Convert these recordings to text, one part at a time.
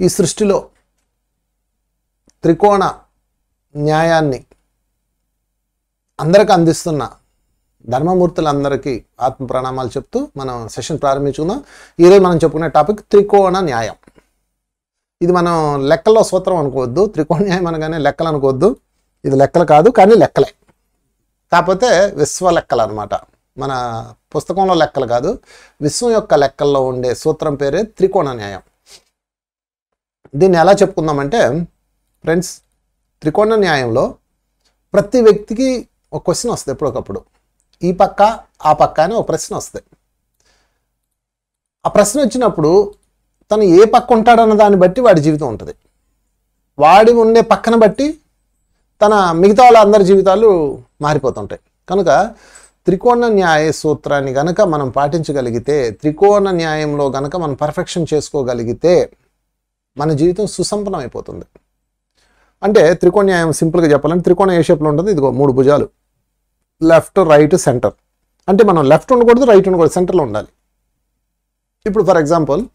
ఈ సృష్టిలో త్రికోణ న్యాయాన్ని అందరికి అందిస్తున్న ధర్మమూర్తులందరికీ ఆత్మ ప్రణామాలు చెప్తూ మనం సెషన్ ప్రారంభించుకుందాం. ఈరోజు మనం చెప్పుకునే టాపిక్ త్రికోణ న్యాయం. ఇది మనం లెక్కల్లో సూత్రం అనుకోవద్దు. త్రికోణ న్యాయం అనగానే లెక్కలు అనుకోవద్దు. ఇది లెక్కలు కాదు కానీ లెక్కలే. కాకపోతే విశ్వ లెక్కలు అనమాట మన పుస్తకంలో లెక్కలు కాదు విశ్వం యొక్క లెక్కల్లో ఉండే సూత్రం పేరే త్రికోణ న్యాయం. దీన్ని ఎలా చెప్పుకుందామంటే ఫ్రెండ్స్ త్రికోణ న్యాయంలో ప్రతి వ్యక్తికి ఒక క్వశ్చన్ వస్తుంది ఎప్పుడొకప్పుడు. ఈ పక్క ఆ పక్క అని ఒక ప్రశ్న వస్తుంది. ఆ ప్రశ్న వచ్చినప్పుడు తను ఏ పక్క ఉంటాడన్న దాన్ని బట్టి వాడి జీవితం ఉంటుంది. వాడి ఉండే పక్కన బట్టి తన మిగతా వాళ్ళ అందరి జీవితాలు మారిపోతుంటాయి. కనుక త్రికోణ న్యాయ సూత్రాన్ని గనక మనం పాటించగలిగితే త్రికోణ న్యాయంలో గనక మనం పర్ఫెక్షన్ చేసుకోగలిగితే మన జీవితం సుసంపన్నం అయిపోతుంది అంటే త్రికోణ న్యాయం సింపుల్గా చెప్పాలంటే త్రికోణ ఏ షేప్లో ఉంటుంది? ఇదిగో మూడు భుజాలు. లెఫ్ట్ రైట్ సెంటర్ అంటే మనం లెఫ్ట్ ఉండకూడదు రైట్ ఉండకూడదు సెంటర్లో ఉండాలి. ఇప్పుడు ఫర్ ఎగ్జాంపుల్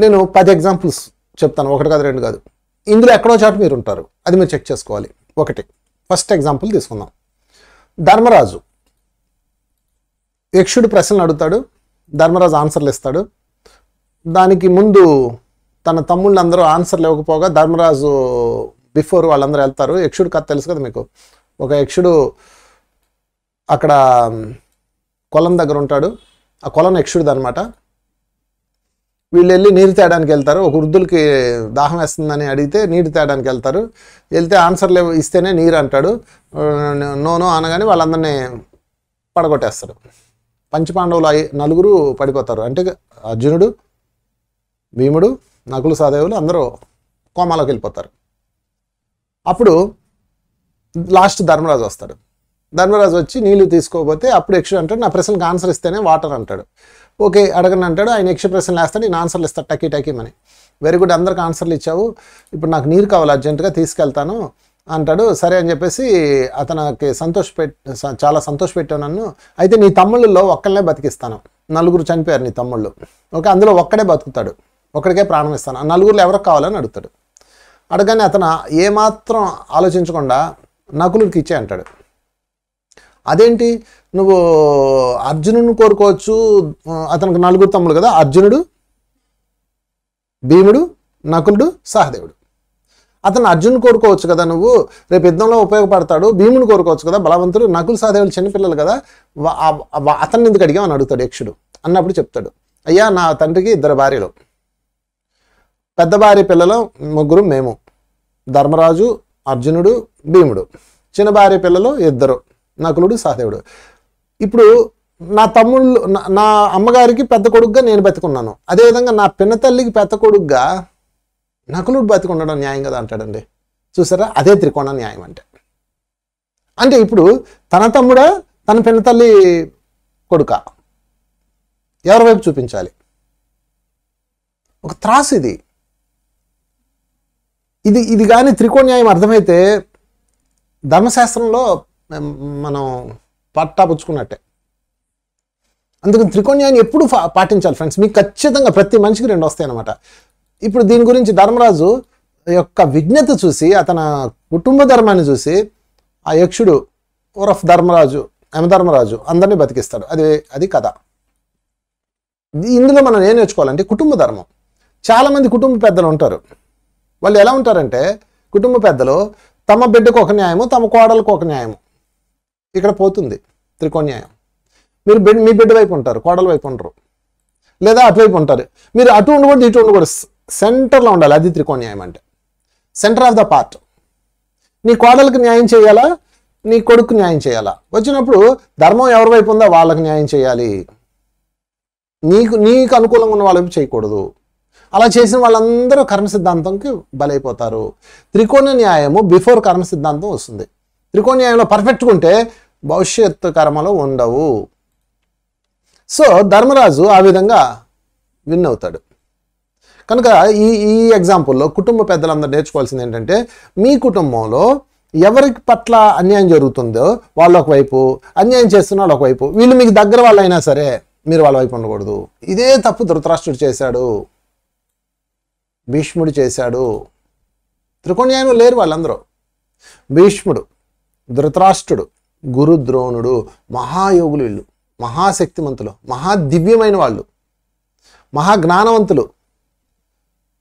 నేను పది ఎగ్జాంపుల్స్ చెప్తాను ఒకటి కాదు రెండు కాదు. ఇందులో ఎక్కడో చాటు మీరు ఉంటారు. అది మీరు చెక్ చేసుకోవాలి. ఒకటి. ఫస్ట్ ఎగ్జాంపుల్ తీసుకుందాం. ధర్మరాజు. యక్షుడు ప్రశ్నలు అడుగుతాడు ధర్మరాజు ఆన్సర్లు ఇస్తాడు. దానికి ముందు తన తమ్ముళ్ళు అందరూ ఆన్సర్లు ఇవ్వకపోగా ధర్మరాజు బిఫోర్ వాళ్ళందరూ వెళ్తారు. యక్షుడు కథ తెలుసు కదా మీకు. ఒక యక్షుడు అక్కడ కొలం దగ్గర ఉంటాడు. ఆ కొలం యక్షుడిది అనమాట వీళ్ళు వెళ్ళి నీరు తేయడానికి వెళ్తారు. ఒక వృద్ధులకి దాహం వేస్తుందని అడిగితే నీరు తేయడానికి వెళ్తారు. వెళ్తే ఆన్సర్లు ఇస్తేనే నీరు అంటాడు. నోనో అనగానే వాళ్ళందరినీ పడగొట్టేస్తాడు. పంచపాండవులు నలుగురు పడిపోతారు. అంటే అర్జునుడు భీముడు నకులు సహదేవులు అందరూ కోమాలోకి వెళ్ళిపోతారు. అప్పుడు లాస్ట్ ధర్మరాజు వస్తాడు. ధర్మరాజు వచ్చి నీళ్ళు తీసుకోకపోతే అప్పుడు యక్షుడు అంటాడు నా ప్రశ్నకు ఆన్సర్ ఇస్తేనే వాటర్ అంటాడు. ఓకే అడగని అంటాడు. ఆయన యక్ష ప్రశ్నలు వేస్తాడు నేను ఆన్సర్లు ఇస్తాడు టకీ టకీమని వెరీ గుడ్ అందరికి ఆన్సర్లు ఇచ్చావు. ఇప్పుడు నాకు నీరు కావాలి అర్జెంటుగా తీసుకెళ్తాను అంటాడు. సరే అని చెప్పేసి అతనికి సంతోష చాలా సంతోష పెట్టావు నన్ను. అయితే నీ తమ్ముళ్ళలో ఒక్కళ్ళనే బతికిస్తాను. నలుగురు చనిపోయారు నీ తమ్ముళ్ళు. ఓకే అందులో ఒక్కడే బతుకుతాడు. ఒక్కడికే ప్రాణం ఇస్తాను. ఆ ఎవరికి కావాలని అడుగుతాడు. అడగానే అతను ఏమాత్రం ఆలోచించకుండా నకులుడికి ఇచ్చే అంటాడు అదేంటి? నువ్వు అర్జునుని కోరుకోవచ్చు అతనికి నలుగురు తమ్ముడు కదా అర్జునుడు భీముడు నకులుడు సహదేవుడు. అతను అర్జున్ కోరుకోవచ్చు కదా నువ్వు రేపు యుద్ధంలో ఉపయోగపడతాడు భీముని కోరుకోవచ్చు కదా బలవంతుడు నకులు సహదేవులు చిన్నపిల్లలు కదా అతన్ని ఎందుకు అడిగామని అడుగుతాడు యక్షుడు. అన్నప్పుడు చెప్తాడు అయ్యా నా తండ్రికి ఇద్దరు భార్యలు. పెద్ద భార్య పిల్లలు ముగ్గురు మేము ధర్మరాజు అర్జునుడు భీముడు. చిన్న భార్య పిల్లలు ఇద్దరు. నకులుడు సహదేవుడు ఇప్పుడు నా తమ్ముళ్ళు నా- అమ్మగారికి పెద్ద కొడుకుగా నేను బతికున్నాను. అదేవిధంగా నా పిన్న తల్లికి పెద్ద కొడుకుగా నకులుడు బతుకుండడం న్యాయం కదా అంటాడండి. చూసారా? అదే త్రికోణ న్యాయం అంటే. అంటే ఇప్పుడు తన తమ్ముడా తన పిన్న తల్లి కొడుక? ఎవరి వైపు చూపించాలి? ఒక త్రాసు ఇది. ఇది ఇది కానీ త్రికోణ న్యాయం అర్థమైతే ధర్మశాస్త్రంలో మనం పట్టా పుచ్చుకున్నట్టే. అందుకని త్రికోణ్యాన్ని ఎప్పుడు పాటించాలి ఫ్రెండ్స్. మీకు ఖచ్చితంగా ప్రతి మనిషికి రెండు వస్తాయి అనమాట ఇప్పుడు దీని గురించి ధర్మరాజు యొక్క విజ్ఞత చూసి అతన కుటుంబ ధర్మాన్ని చూసి ఆ యక్షుడు ఓరఫ్ ధర్మరాజు యమధర్మరాజు అందరినీ బతికిస్తాడు. అది అది కథ. ఇందులో మనం ఏం నేర్చుకోవాలంటే కుటుంబ ధర్మం. చాలామంది కుటుంబ పెద్దలు ఉంటారు. వాళ్ళు ఎలా ఉంటారంటే కుటుంబ పెద్దలు తమ బిడ్డకు ఒక న్యాయము తమ కోడలకు ఒక న్యాయము. ఇక్కడ పోతుంది త్రికోణ్యాయం మీరు బిడ్డ మీ బిడ్డ వైపు ఉంటారు కోడల వైపు ఉంటారు లేదా అటువైపు ఉంటారు. మీరు అటు ఉండకూడదు ఇటు ఉండకూడదు. సెంటర్లో ఉండాలి అది త్రికోణ్యాయం అంటే. సెంటర్ ఆఫ్ ద పార్ట్ నీ కోడలకు న్యాయం చేయాలా? నీ కొడుకు న్యాయం చేయాలా? వచ్చినప్పుడు ధర్మం ఎవరి వైపు ఉందో వాళ్ళకి న్యాయం చేయాలి. నీకు నీకు అనుకూలంగా ఉన్న వాళ్ళ చేయకూడదు. అలా చేసిన వాళ్ళందరూ కర్మ సిద్ధాంతంకి బలైపోతారు. త్రికోణ న్యాయము బిఫోర్ కర్మ సిద్ధాంతం వస్తుంది. త్రికోణ న్యాయంలో పర్ఫెక్ట్గా ఉంటే భవిష్యత్తు కర్మలు ఉండవు. సో ధర్మరాజు ఆ విధంగా విన్ అవుతాడు. కనుక ఈ ఈ ఎగ్జాంపుల్లో కుటుంబ పెద్దలందరూ నేర్చుకోవాల్సింది ఏంటంటే మీ కుటుంబంలో ఎవరికి పట్ల అన్యాయం జరుగుతుందో వాళ్ళు ఒకవైపు అన్యాయం చేస్తున్న వాళ్ళు ఒకవైపు వీళ్ళు మీకు దగ్గర వాళ్ళైనా సరే మీరు వాళ్ళ వైపు ఉండకూడదు. ఇదే తప్పు ధృతరాష్ట్రుడు చేశాడు. భీష్ముడు చేశాడు. త్రికోణ్యాయంలో లేరు వాళ్ళందరూ. భీష్ముడు ధృతరాష్ట్రుడు గురుద్రోణుడు మహాయోగులు వీళ్ళు. మహాశక్తిమంతులు మహాదివ్యమైన వాళ్ళు. మహాజ్ఞానవంతులు.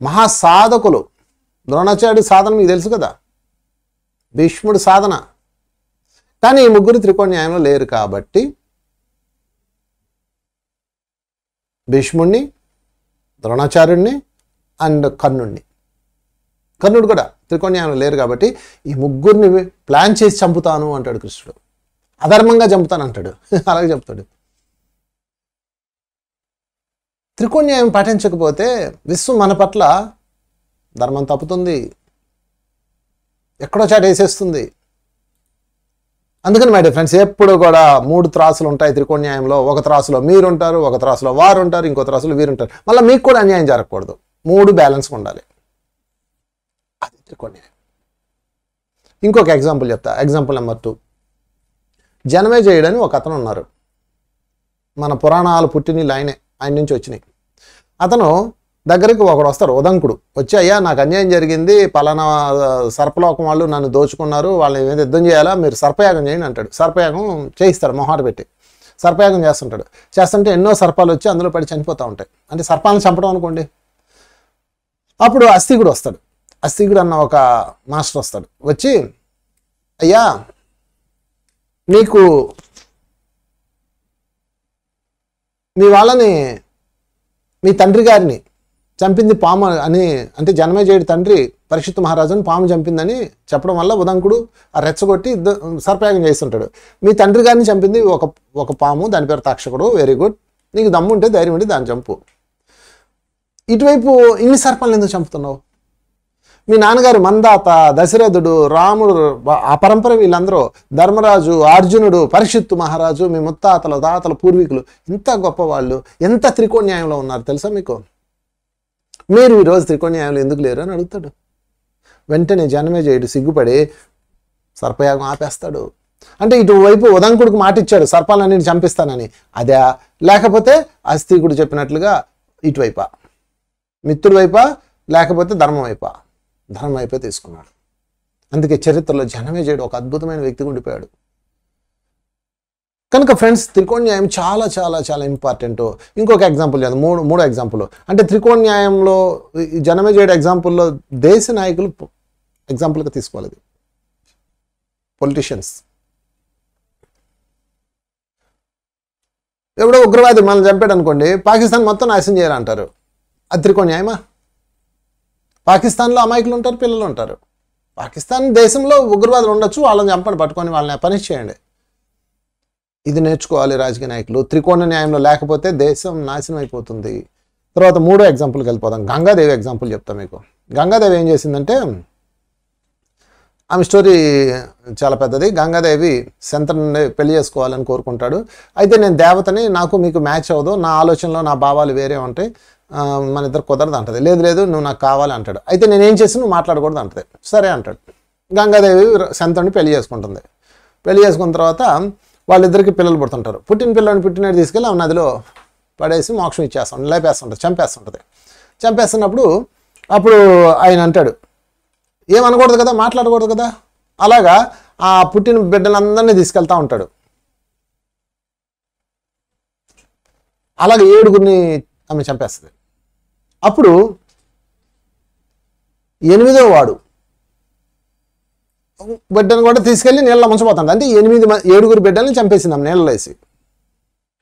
మహాసాధకులు. ద్రోణాచార్యుడి సాధన మీకు తెలుసు కదా? భీష్ముడి సాధన. కానీ ఈ ముగ్గురు త్రికోణ్యాయంలో లేరు కాబట్టి భీష్ముణ్ణి ద్రోణాచార్యుణ్ణి అండ్ కర్ణుణ్ణి. కర్ణుడు కూడా త్రికోణ్యాయంలో లేరు కాబట్టి ఈ ముగ్గురిని ప్లాన్ చేసి చంపుతాను అంటాడు కృష్ణుడు. అధర్మంగా చంపుతాను అంటాడు. అలాగే చెప్తాడు. త్రికోణ్యాయం పాటించకపోతే విశ్వం మన పట్ల ధర్మం తప్పుతుంది. ఎక్కడో చాట వేసేస్తుంది. అందుకని మై ఫ్రెండ్స్ ఎప్పుడు కూడా మూడు త్రాసులు ఉంటాయి త్రికోణ్యాయంలో. ఒక త్రాసులో మీరు ఉంటారు ఒక త్రాసులో వారు ఉంటారు ఇంకో త్రాసులో వీరు ఉంటారు మళ్ళీ మీకు కూడా అన్యాయం జరగకూడదు. మూడు బ్యాలెన్స్ ఉండాలి. అది త్రికోణ్యాయం. ఇంకొక ఎగ్జాంపుల్ చెప్తా. Example number two. జనమే చేయడని ఒక అతను ఉన్నారు మన పురాణాలు పుట్టిన ఆయనే ఆయన నుంచి వచ్చినాయి. అతను దగ్గరికి ఒకడు వస్తారు ఉదంకుడు. వచ్చి అయ్యా నాకు అన్యాయం జరిగింది పలానా సర్పలోకం వాళ్ళు నన్ను దోచుకున్నారు వాళ్ళని ఏమైనా యుద్ధం చేయాలా? మీరు సర్పయాగం చేయండి అంటాడు. సర్పయాగం చేయిస్తాడు మొహాట పెట్టి. సర్పయాగం చేస్తుంటాడు. చేస్తుంటే ఎన్నో సర్పాలు వచ్చి అందులో పడి చనిపోతూ ఉంటాయి. అంటే సర్పాలను చంపడం అనుకోండి. అప్పుడు అస్థికుడు వస్తాడు. అస్థికుడు అన్న ఒక మాస్టర్ వస్తాడు. వచ్చి అయ్యా మీకు మీ వాళ్ళని మీ తండ్రి గారిని చంపింది పాము అని అంటే జనమేజయుడి తండ్రి పరీక్షిత్ మహారాజుని పాము చంపిందని చెప్పడం వల్ల ఉదంకుడు ఆ రెచ్చగొట్టి సర్పయాగం చేస్తుంటాడు. మీ తండ్రి గారిని చంపింది ఒక ఒక పాము దాని పేరు తాక్షకుడు వెరీ గుడ్ నీకు దమ్ము ఉంటే ధైర్యం ఉంటే దాన్ని చంపు. ఇటువైపు ఇన్ని సర్పాలను ఎందుకు చంపుతున్నావు? మీ నాన్నగారు మందాత దశరథుడు రాముడు ఆ పరంపర వీళ్ళందరూ ధర్మరాజు అర్జునుడు పరిషత్తు మహారాజు మీ ముత్తాతలు తాతల పూర్వీకులు ఇంత గొప్పవాళ్ళు ఎంత త్రికోణ్యాయంలో ఉన్నారు తెలుసా మీకు? మీరు ఈరోజు త్రికోణ్యాయంలో ఎందుకు లేరు అని అడుగుతాడు. వెంటనే జనమే చేయుడు సిగ్గుపడి సర్పయాగం ఆపేస్తాడు. అంటే ఇటువైపు ఉదంకుడికి మాట ఇచ్చాడు సర్పాలన్నింటిని చంపిస్తానని. అదే లేకపోతే అస్థికుడు చెప్పినట్లుగా ఇటువైపా మిత్రుడు వైపా లేకపోతే ధర్మం వైపా? ధనం వైపే తీసుకున్నాడు. అందుకే చరిత్రలో జనమే చేయడు ఒక అద్భుతమైన వ్యక్తిగా ఉండిపోయాడు. కనుక ఫ్రెండ్స్ త్రికోణ న్యాయం చాలా చాలా చాలా ఇంపార్టెంట్ ఇంకొక ఎగ్జాంపుల్ చేద్దాం. మూడు మూడో ఎగ్జాంపుల్ అంటే త్రికోణ న్యాయంలో జనమే ఎగ్జాంపుల్లో దేశ నాయకులు ఎగ్జాంపుల్గా తీసుకోవాలి పొలిటీషియన్స్ ఎవడో ఉగ్రవాది మనల్ని చంపాడు అనుకోండి పాకిస్తాన్ మొత్తం నాశనం చేయాలంటారు. అది త్రికోణ్యాయమా పాకిస్తాన్లో అమాయకులు ఉంటారు పిల్లలు ఉంటారు. పాకిస్తాన్ దేశంలో ఉగ్రవాదులు ఉండొచ్చు వాళ్ళని చంపండి పట్టుకొని వాళ్ళని పనిష్ చేయండి. ఇది నేర్చుకోవాలి రాజకీయ నాయకులు. త్రికోణ న్యాయంలో లేకపోతే దేశం నాశనం అయిపోతుంది. తర్వాత మూడో ఎగ్జాంపుల్కి వెళ్ళిపోదాం. గంగాదేవి ఎగ్జాంపుల్ చెప్తా మీకు. గంగాదేవి ఏం చేసిందంటే ఆమె స్టోరీ చాలా పెద్దది. గంగాదేవి శంతనుని పెళ్ళి చేసుకోవాలని కోరుకుంటాడు. అయితే నేను దేవతని నాకు మీకు మ్యాచ్ అవ్వదు నా ఆలోచనలో నా భావాలు వేరే ఉంటాయి. మన ఇద్దరు కుదరదు అంటది. లేదు లేదు నువ్వు నాకు కావాలి అంటాడు. అయితే నేను ఏం చేసి నువ్వు మాట్లాడకూడదు అంటది. సరే అంటాడు. గంగాదేవి శంతనుని పెళ్ళి చేసుకుంటుంది. పెళ్ళి చేసుకున్న తర్వాత వాళ్ళిద్దరికి పిల్లలు పుడుతుంటారు. పుట్టిన పిల్లని పుట్టినట్టు తీసుకెళ్ళి ఆమె నదిలో పడేసి మోక్షం ఇచ్చేస్తుంటుంది లేపేస్తుంటుంది చంపేస్తుంటుంది. చంపేస్తున్నప్పుడు అప్పుడు ఆయన అంటాడు ఏమనకూడదు కదా మాట్లాడకూడదు కదా? అలాగా ఆ పుట్టిన బిడ్డలందరినీ తీసుకెళ్తా ఉంటాడు. అలాగే ఏడుగురిని ఆమె చంపేస్తుంది. అప్పుడు ఎనిమిదో వాడు. బిడ్డను కూడా తీసుకెళ్ళి నీళ్ళలో ముంచబోతుంది. అంటే ఎనిమిది ఏడుగురు బిడ్డల్ని చంపేసింది ఆమె నీళ్ళలో వేసి.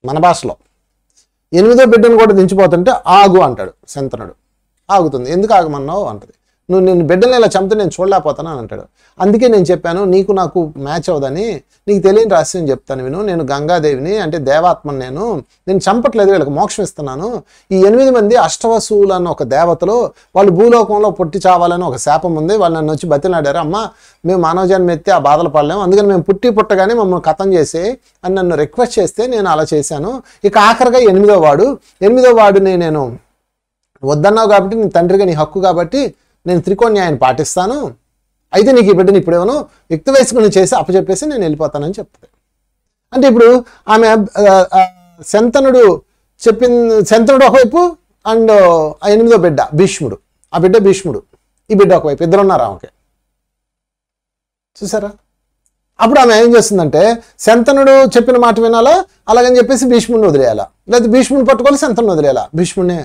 మన భాషలో. ఎనిమిదో బిడ్డను కూడా దించిపోతుంటే ఆగు అంటాడు శంతనుడు. ఆగుతుంది. ఎందుకు ఆగమన్నావు? అంటది. నువ్వు నేను బిడ్డల్ని ఇలా చంపితే నేను చూడలేకపోతాను అని అంటాడు. అందుకే నేను చెప్పాను నీకు నాకు మ్యాచ్ అవ్వదని నీకు తెలియని రహస్యం చెప్తాను విను. నేను గంగాదేవిని అంటే దేవాత్మని నేను నేను చంపట్లేదు వీళ్ళకి మోక్షం ఇస్తున్నాను. ఈ ఎనిమిది మంది అష్టవసువులు అన్న ఒక దేవతలు వాళ్ళు భూలోకంలో పుట్టి చావాలని ఒక శాపం ఉంది. వాళ్ళు నన్ను వచ్చి బతిలాడారు. అమ్మ మేము మానవ జన్మ ఆ బాధలు పడలేము. అందుకని మేము పుట్టి పుట్టగానే మమ్మల్ని కథం చేసి అని నన్ను రిక్వెస్ట్ చేస్తే నేను అలా చేశాను. ఇక ఆఖరిగా ఎనిమిదో వాడు. ఎనిమిదో వాడుని నేను వద్దన్నావు కాబట్టి నీ తండ్రిగా నీ హక్కు కాబట్టి నేను త్రికోణ్యాయాన్ని పాటిస్తాను. అయితే నీకు ఈ బిడ్డని ఇప్పుడేమో వ్యక్తి వయసుకుని చేసి అప్పచెప్పేసి నేను వెళ్ళిపోతానని చెప్తుంది అంటే ఇప్పుడు ఆమె శంతనుడు చెప్పిన శంతనుడు ఒకవైపు అండ్ ఆ ఎనిమిదో బిడ్డ భీష్ముడు. ఆ బిడ్డ భీష్ముడు. ఈ బిడ్డ ఒకవైపు. ఇద్దరు ఉన్నారు ఆమెకి. చూసారా? అప్పుడు ఆమె ఏం చేస్తుందంటే శంతనుడు చెప్పిన మాట వినాలా? అలాగని చెప్పేసి భీష్ముడిని వదిలేయాలా? లేదా భీష్ముడిని పట్టుకోవాలి శంతను వదిలేయాలా? భీష్ముడినే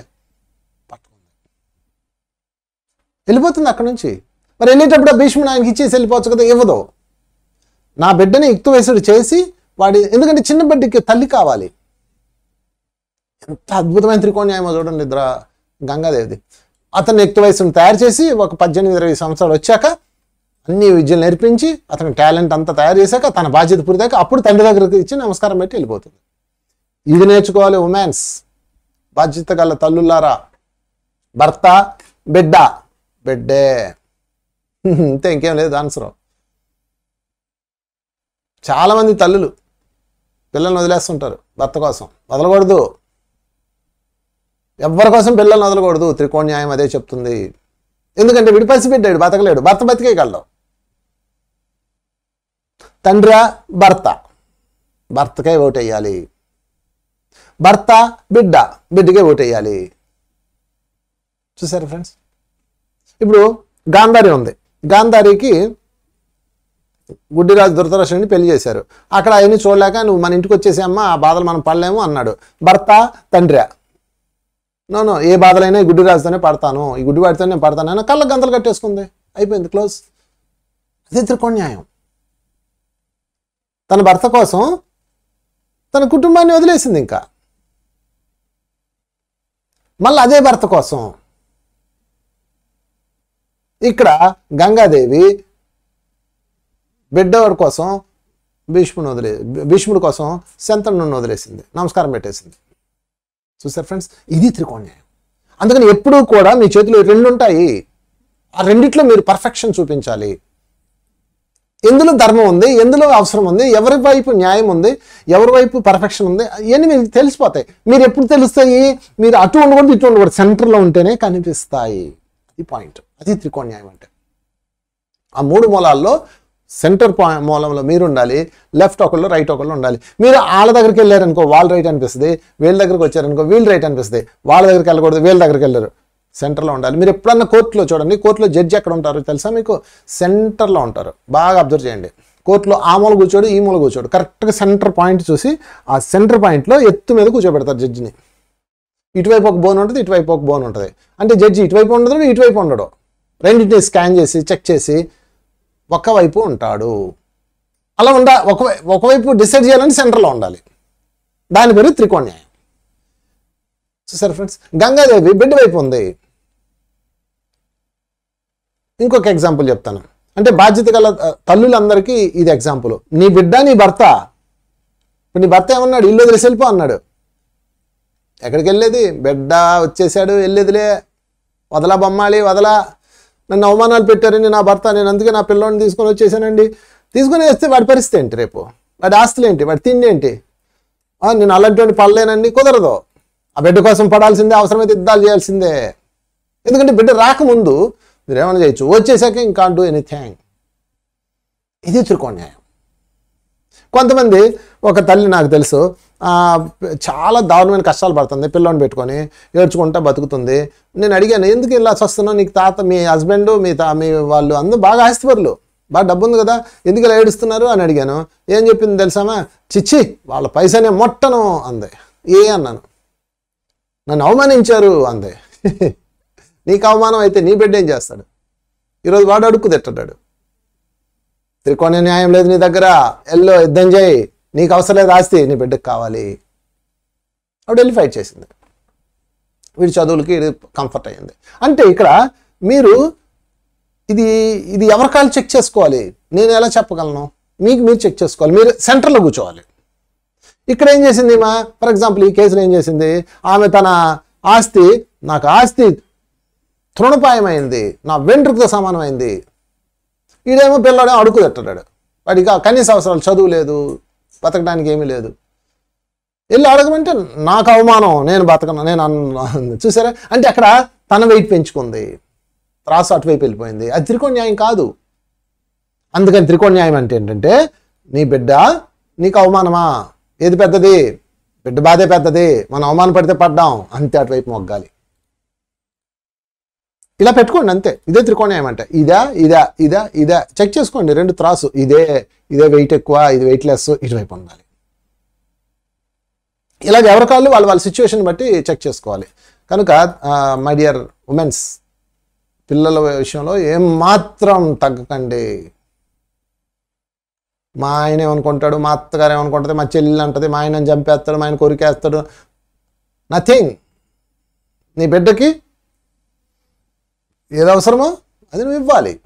వెళ్ళిపోతుంది అక్కడ నుంచి. మరి వెళ్ళేటప్పుడు ఆ భీష్ముడు ఆయనకి ఇచ్చేసి వెళ్ళిపోవచ్చు కదా ఇవ్వదు. నా బిడ్డని యుక్తవయసుడు చేసి వాడి ఎందుకంటే చిన్న బిడ్డకి తల్లి కావాలి. ఎంత అద్భుతమైన త్రికోణ్యాయమో చూడండి ఇద్దరు గంగాదేవిది. అతను యుక్త వయసును తయారు చేసి ఒక పద్దెనిమిది ఇరవై సంవత్సరాలు వచ్చాక అన్ని విద్యలు నేర్పించి అతని టాలెంట్ అంతా తయారు చేశాక తన బాధ్యత పూర్తయ్యాక అప్పుడు తండ్రి దగ్గరికి ఇచ్చి నమస్కారం పెట్టి వెళ్ళిపోతుంది. ఇది నేర్చుకోవాలి ఉమెన్స్. బాధ్యత గల తల్లులారా భర్త బిడ్డ. బిడ్డే. అంతే ఇంకేం లేదు ఆన్సర్. చాలామంది తల్లులు పిల్లల్ని వదిలేస్తుంటారు భర్త కోసం. వదలకూడదు. ఎవరి కోసం పిల్లల్ని వదలకూడదు. త్రికోణ్యాయం అదే చెప్తుంది. ఎందుకంటే వీడి పసిబిడ్డాడు బతకలేడు. భర్త బతికేయగలడు తండ్రి భర్త. భర్తకే ఓటేయాలి. భర్త బిడ్డ బిడ్డకే ఓటేయాలి. చూసారు ఫ్రెండ్స్? ఇప్పుడు గాంధారి ఉంది. గాంధారికి గుడ్డిరాజు ధృతరాష్ట్రుని పెళ్ళి చేశారు. అక్కడ అవన్నీ చూడలేక నువ్వు మన ఇంటికి వచ్చేసి అమ్మ ఆ బాధలు మనం పడలేము అన్నాడు. భర్త తండ్రి. నో ఏ బాధలైనా ఈ గుడ్డిరాజుతోనే పడతాను. ఈ గుడ్డివాడితోనే నేను పడతాను అని కళ్ళ గంతలు కట్టేసుకుంది. అయిపోయింది క్లోజ్. అదే త్రికోణ్యాయం తన భర్త కోసం తన కుటుంబాన్ని వదిలేసింది ఇంకా. మళ్ళీ అదే భర్త కోసం. ఇక్కడ గంగాదేవి బిడ్డవాడి కోసం భీష్ముని వదిలే భీష్ముడి కోసం శంతనుని వదిలేసింది. నమస్కారం పెట్టేసింది. చూసారు ఫ్రెండ్స్ ఇది త్రికోణ్యాయం అందుకని ఎప్పుడూ కూడా మీ చేతిలో రెండు ఉంటాయి ఆ రెండిట్లో మీరు పర్ఫెక్షన్ చూపించాలి. ఎందులో ధర్మం ఉంది? ఎందులో అవసరం ఉంది? ఎవరి వైపు న్యాయం ఉంది? ఎవరి వైపు పర్ఫెక్షన్ ఉంది? ఇవన్నీ మీకు తెలిసిపోతాయి. మీరు ఎప్పుడు తెలుస్తాయి? మీరు అటు ఉండకూడదు ఇటు ఉండకూడదు. సెంటర్లో ఉంటేనే కనిపిస్తాయి. అది పాయింట్. అది త్రికోణ్యాయం అంటే. ఆ మూడు మూలాల్లో సెంటర్ పాయింట్ మూలంలో మీరు ఉండాలి లెఫ్ట్ ఒకళ్ళు రైట్ ఒకళ్ళు ఉండాలి. మీరు వాళ్ళ దగ్గరికి వెళ్ళారనుకో వాళ్ళు రైట్ అనిపిస్తుంది వీళ్ళ దగ్గరికి వచ్చారనుకో వీళ్ళు రైట్ అనిపిస్తుంది. వాళ్ళ దగ్గరికి వెళ్ళకూడదు వీళ్ళ దగ్గరికి వెళ్ళరు. సెంటర్లో ఉండాలి. మీరు ఎప్పుడన్నా కోర్టులో చూడండి కోర్టులో జడ్జి ఎక్కడ ఉంటారు తెలుసా మీకు? సెంటర్లో ఉంటారు. బాగా అబ్జర్వ్ చేయండి. కోర్టులో ఆ మూల కూర్చోడు ఈ మూల కూర్చోడు. కరెక్ట్గా సెంటర్ పాయింట్ చూసి ఆ సెంటర్ పాయింట్లో ఎత్తు మీద కూర్చోబెడతారు జడ్జిని. ఇటువైపు ఒక బోన్ ఉంటుంది ఇటువైపు ఒక బోన్ ఉంటుంది. అంటే జడ్జి ఇటువైపు ఉండదు ఇటువైపు ఉండడు. రెండింటిని స్కాన్ చేసి చెక్ చేసి ఒకవైపు ఉంటాడు. అలా ఉండ ఒక ఒకవైపు డిసైడ్ చేయాలని సెంటర్లో ఉండాలి. దాని పేరు త్రికోణ్యాయం చూసారు ఫ్రెండ్స్ గంగాదేవి బిడ్డ వైపు ఉంది. ఇంకొక ఎగ్జాంపుల్ చెప్తాను. అంటే బాధ్యత గల తల్లులందరికీ ఇది ఎగ్జాంపుల్ నీ బిడ్డ నీ భర్త. ఇప్పుడు నీ భర్త ఏమన్నాడు? ఇల్లు వదిలేసి వెళ్ళిపో అన్నాడు. ఎక్కడికి వెళ్ళేది బిడ్డ వచ్చేసాడు వెళ్ళేదిలే. వదలా బొమ్మాలి వదలా. నన్ను అవమానాలు పెట్టారని నా భర్త. నేను అందుకే నా పిల్లోని తీసుకొని వచ్చేసానండి. తీసుకొని వేస్తే వాడి పరిస్థితి ఏంటి రేపు? వాడి ఆస్తులు ఏంటి? వాడి తిండి ఏంటి? నేను అలాంటి పడలేనండి కుదరదు. ఆ బిడ్డ కోసం పడాల్సిందే అవసరమైతే యుద్ధాలు చేయాల్సిందే. ఎందుకంటే బిడ్డ రాకముందు మీరు ఏమైనా చేయొచ్చు. వచ్చేసాక ఇంకా డూ ఎనీథింగ్ ఇది త్రికోణ్యాయం కొంతమంది ఒక తల్లి నాకు తెలుసు చాలా దారుణమైన కష్టాలు పడుతుంది పిల్లని పెట్టుకొని ఏడ్చుకుంటా బతుకుతుంది. నేను అడిగాను ఎందుకు ఇలా వస్తున్నావు నీకు తాత మీ హస్బెండ్ మీ తా మీ వాళ్ళు అందరూ బాగా ఆస్తిపరులు. బాగా డబ్బు ఉంది కదా ఎందుకు ఇలా ఏడుస్తున్నారు? అని అడిగాను. ఏం చెప్పింది తెలుసామా? చిచ్చి వాళ్ళ పైసనే మొట్టను అంది. ఏ అన్నాను. నన్ను అవమానించారు అందే. నీకు అవమానం అయితే నీ బిడ్డ ఏం చేస్తాడు? ఈరోజు వాడు అడుక్కు తిట్టడాడు. త్రికోణ న్యాయం లేదు నీ దగ్గర. ఎల్లో యుద్ధం చేయి నీకు అవసరం లేదు ఆస్తి నీ బిడ్డకు కావాలి. ఆవిడ వెళ్ళి ఫైట్ చేసింది. వీడి చదువులకి ఇది కంఫర్ట్ అయ్యింది. అంటే ఇక్కడ మీరు ఇది ఇది ఎవరి చెక్ చేసుకోవాలి? నేను ఎలా చెప్పగలను? మీకు మీరు చెక్ చేసుకోవాలి. మీరు సెంటర్లో కూర్చోవాలి. ఇక్కడ ఏం చేసింది మా? ఫర్ ఎగ్జాంపుల్ ఈ కేసులో ఏం చేసింది? ఆమె తన ఆస్తి నాకు ఆస్తి తృణపాయమైంది. నా వెంట్రుకతో సమానమైంది. ఈడేమో పిల్లడే అడుగు తిట్టడాడు వాడికి కనీస అవసరాలు చదువు లేదు. బతకడానికి ఏమీ లేదు. వెళ్ళి అడగమంటే నాకు అవమానం నేను బతకను నేను అన్న చూసారా? అంటే అక్కడ తన వెయిట్ పెంచుకుంది. త్రాసు అటువైపు వెళ్ళిపోయింది. అది త్రికోణ న్యాయం కాదు. అందుకని త్రికోణ న్యాయం అంటే ఏంటంటే నీ బిడ్డ నీకు అవమానమా? ఏది పెద్దది? బిడ్డ బాధే పెద్దది. మనం అవమాన పడితే పడ్డాం. అంతే అటువైపు మొగ్గాలి. ఇలా పెట్టుకోండి అంతే. ఇదే త్రికోణం అంటే. ఇదా ఇదా ఇదా ఇదా. చెక్ చేసుకోండి. రెండు త్రాసు. ఇదే ఇదే వెయిట్ ఎక్కువ ఇది వెయిట్ లెస్ ఇటువైపు ఉండాలి. ఇలాగ ఎవరి కాళ్ళు వాళ్ళు వాళ్ళ సిచ్యువేషన్ బట్టి చెక్ చేసుకోవాలి. కనుక మై డియర్ ఉమెన్స్ పిల్లల విషయంలో ఏం మాత్రం తగ్గకండి. మా ఆయన ఏమనుకుంటాడు? మా అత్తగారు ఏమనుకుంటుంది? మా చెల్లి అంటది? మా ఆయన చంపేస్తాడు? మా ఆయన కొరికేస్తాడు? నథింగ్ నీ బిడ్డకి ఏది అవసరమో అది నువ్వు ఇవ్వాలి.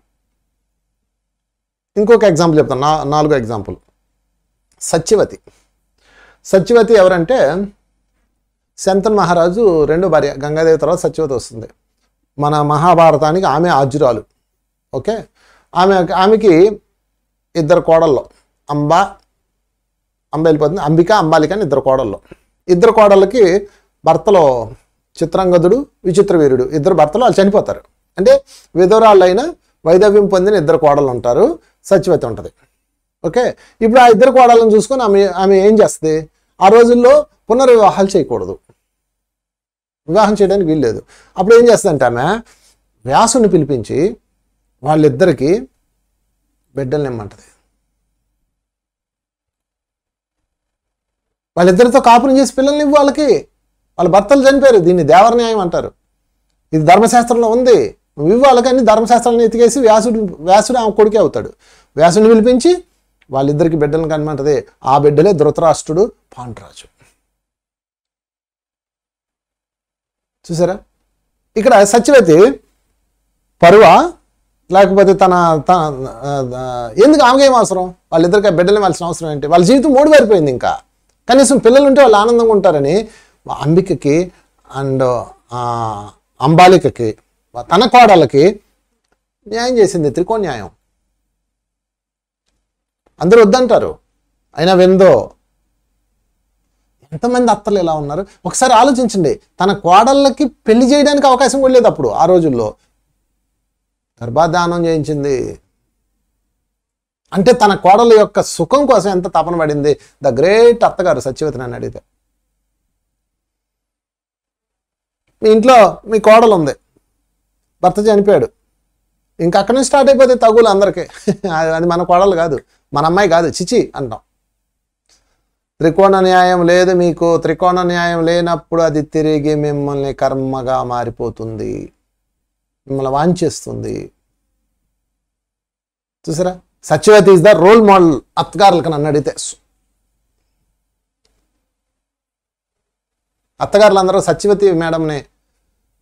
ఇంకొక ఎగ్జాంపుల్ చెప్తాను. నా నాలుగో ఎగ్జాంపుల్ సత్యవతి. సత్యవతి ఎవరంటే శంతన్ మహారాజు రెండో భార్య. గంగాదేవి తర్వాత సత్యవతి వస్తుంది. మన మహాభారతానికి ఆమె ఆజురాలు. ఓకే? ఆమె ఆమెకి ఇద్దరు కోడల్లో అంబ అంబ వెళ్ళిపోతుంది. అంబిక అంబాలిక అని ఇద్దరు కోడల్లో ఇద్దరు కోడళ్ళకి భర్తలో చిత్రంగదుడు విచిత్ర వీరుడు ఇద్దరు భర్తలు వాళ్ళు చనిపోతారు. అంటే విధవరాళ్ళైన వైదవ్యం పొందిన ఇద్దరు కోడలు ఉంటారు. సచివత ఉంటుంది. ఓకే? ఇప్పుడు ఆ ఇద్దరు కోడలను చూసుకొని ఆమె ఆమె ఏం చేస్తుంది? ఆ రోజుల్లో పునర్వివాహాలు చేయకూడదు. వివాహం చేయడానికి వీల్లేదు అప్పుడు ఏం చేస్తుందంటే ఆమె వ్యాసుని పిలిపించి వాళ్ళిద్దరికి బిడ్డల్ని ఇమ్మంటది. వాళ్ళిద్దరితో కాపురం చేసి పిల్లల్ని ఇవ్వు వాళ్ళకి. వాళ్ళ భర్తలు చనిపోయారు. దీన్ని దేవర న్యాయం అంటారు. ఇది ధర్మశాస్త్రంలో ఉంది. నువ్వు ఇవ్వాలి కానీ ధర్మశాస్త్రాలను ఎతికేసి వ్యాసుడు వ్యాసుడు ఆమె కొడుకే అవుతాడు. వ్యాసుని పిలిపించి వాళ్ళిద్దరికి బిడ్డలను కనమంటది ఆ బిడ్డలే ధృతరాష్ట్రుడు పాండురాజు. చూసారా? ఇక్కడ సత్యవతి పరువ? లేకపోతే తన తన ఎందుకు ఆమెకి ఏం అవసరం? వాళ్ళిద్దరికి ఆ బిడ్డలు ఇవ్వాల్సిన అవసరం ఏంటి? వాళ్ళ జీవితం మూడు పారిపోయింది ఇంకా. కనీసం పిల్లలు ఉంటే వాళ్ళు ఆనందంగా ఉంటారని అంబికకి అండ్ అంబాలికకి తన కోడలకి న్యాయం చేసింది త్రికోణ న్యాయం అందరూ వద్దంటారు. అయినా విందో? ఎంతమంది అత్తలు ఇలా ఉన్నారు? ఒకసారి ఆలోచించండి. తన కోడళ్ళకి పెళ్ళి చేయడానికి అవకాశం కూడా లేదు అప్పుడు ఆ రోజుల్లో. గర్భాధానం చేయించింది. అంటే తన కోడల యొక్క సుఖం కోసం ఎంత తపన పడింది? ద గ్రేట్ అత్తగారు సత్యవతి నన్ను అడిగితే. మీ ఇంట్లో మీ కోడలు ఉంది. భర్త చనిపోయాడు. ఇంకా అక్కడి నుంచి స్టార్ట్ అయిపోతే తగులు అందరికీ. అది- అది మన కోడలు కాదు మన అమ్మాయి కాదు చిచి అంటాం. త్రికోణ న్యాయం లేదు మీకు త్రికోణ న్యాయం లేనప్పుడు అది తిరిగి మిమ్మల్ని కర్మగా మారిపోతుంది. మిమ్మల్ని వాంచేస్తుంది చూసారా? Satyavati is the role model అత్తగారులకు నన్ను అడిగితే. అత్తగారులందరూ సత్యవతి మేడంని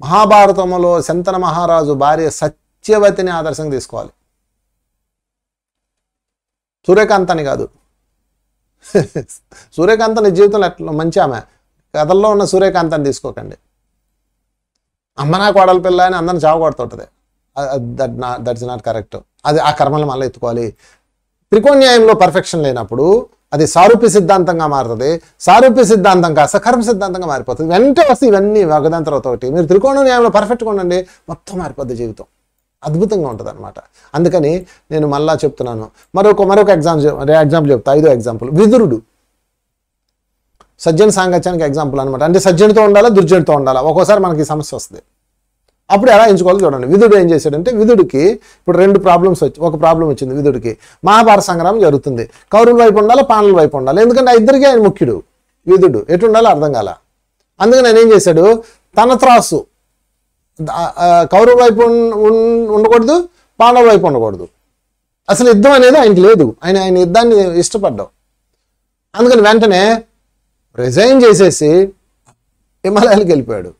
మహాభారతంలో శంతన మహారాజు భార్య సత్యవతిని ఆదర్శంగా తీసుకోవాలి. సూర్యకాంత్ అని కాదు. సూర్యకాంత్ నీ జీవితంలో ఎట్లా మంచి ఆమె. కథల్లో ఉన్న సూర్యకాంత్ అని తీసుకోకండి. అమ్మ నా కోడల పిల్ల అని అందరిని చావగొడుతుంటుంది. దట్ నా దట్స్ నాట్ కరెక్ట్ అది ఆ కర్మలు మళ్ళీ ఎత్తుకోవాలి. త్రికోణ్యాయంలో పర్ఫెక్షన్ లేనప్పుడు అది సారూప్య సిద్ధాంతంగా మారుతుంది. సారూప్య సిద్ధాంతం కాస్త కర్మ సిద్ధాంతంగా మారిపోతుంది. వెంటనే వస్తే ఇవన్నీ ఒకదాని తర్వాత ఒకటి. మీరు త్రికోణ న్యాయంలో పర్ఫెక్ట్గా ఉండండి మొత్తం మారిపోద్ది జీవితం. అద్భుతంగా ఉంటుంది అనమాట అందుకని నేను మళ్ళా చెప్తున్నాను. మరొక మరొక ఎగ్జాంపుల్ ఎగ్జాంపుల్ చెప్తా. ఐదో ఎగ్జాంపుల్ విదురుడు. సజ్జన సాంగత్యానికి ఎగ్జాంపుల్ అనమాట అంటే సజ్జనితో ఉండాలా దుర్జనితో ఉండాలా? ఒక్కోసారి మనకి సమస్య వస్తుంది. అప్పుడు ఎలా ఎంచుకోవాలో చూడండి. విధుడు ఏం చేశాడంటే విధుడికి ఇప్పుడు రెండు ప్రాబ్లమ్స్ వచ్చి ఒక ప్రాబ్లం వచ్చింది విధుడికి. మహాభారత సంగ్రామం జరుగుతుంది. కౌరుల వైపు ఉండాలి పాండవుల వైపు ఉండాలి? ఎందుకంటే ఆ ఇద్దరికి ఆయన ముఖ్యుడు విధుడు. ఎటు ఉండాలో అర్థం కాల. అందుకని ఆయన ఏం చేశాడు? తన త్రాసు. కౌరవ వైపు ఉండకూడదు పాండవ వైపు ఉండకూడదు. అసలు యుద్ధం అనేది ఆయనకి లేదు. ఆయన ఆయన యుద్ధాన్ని ఇష్టపడ్డాం. అందుకని వెంటనే రిజైన్ చేసేసి హిమాలయాలకు వెళ్ళిపోయాడు.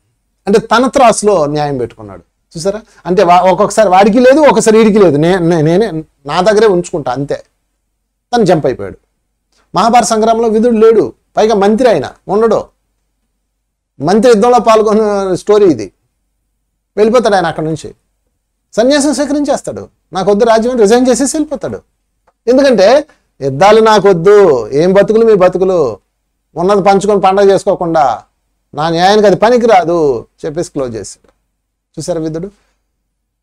అంటే తన త్రాసులో న్యాయం పెట్టుకున్నాడు. చూసారా? అంటే వా- ఒక్కొక్కసారి వాడికి లేదు ఒకసారి వీడికి లేదు. నేను నేనే నా దగ్గరే ఉంచుకుంటా అంతే. తను జంప్ అయిపోయాడు. మహాభారత సంగ్రామంలో విధుడు లేడు. పైగా మంత్రి ఆయన ఉండడు. మంత్రి యుద్ధంలో పాల్గొన్న స్టోరీ ఇది. వెళ్ళిపోతాడు ఆయన అక్కడి నుంచి. సన్యాసం స్వీకరించేస్తాడు నాకు వద్దు రాజ్యం రిజైన్ చేసేసి వెళ్ళిపోతాడు. ఎందుకంటే యుద్ధాలు నాకు వద్దు ఏం బతుకులు మీ బతుకులు? ఉన్నది పంచుకొని పండగ చేసుకోకుండా నా న్యాయానికి అది పనికిరాదు చెప్పేసి క్లోజ్ చేశాడు. చూసారా విధుడు?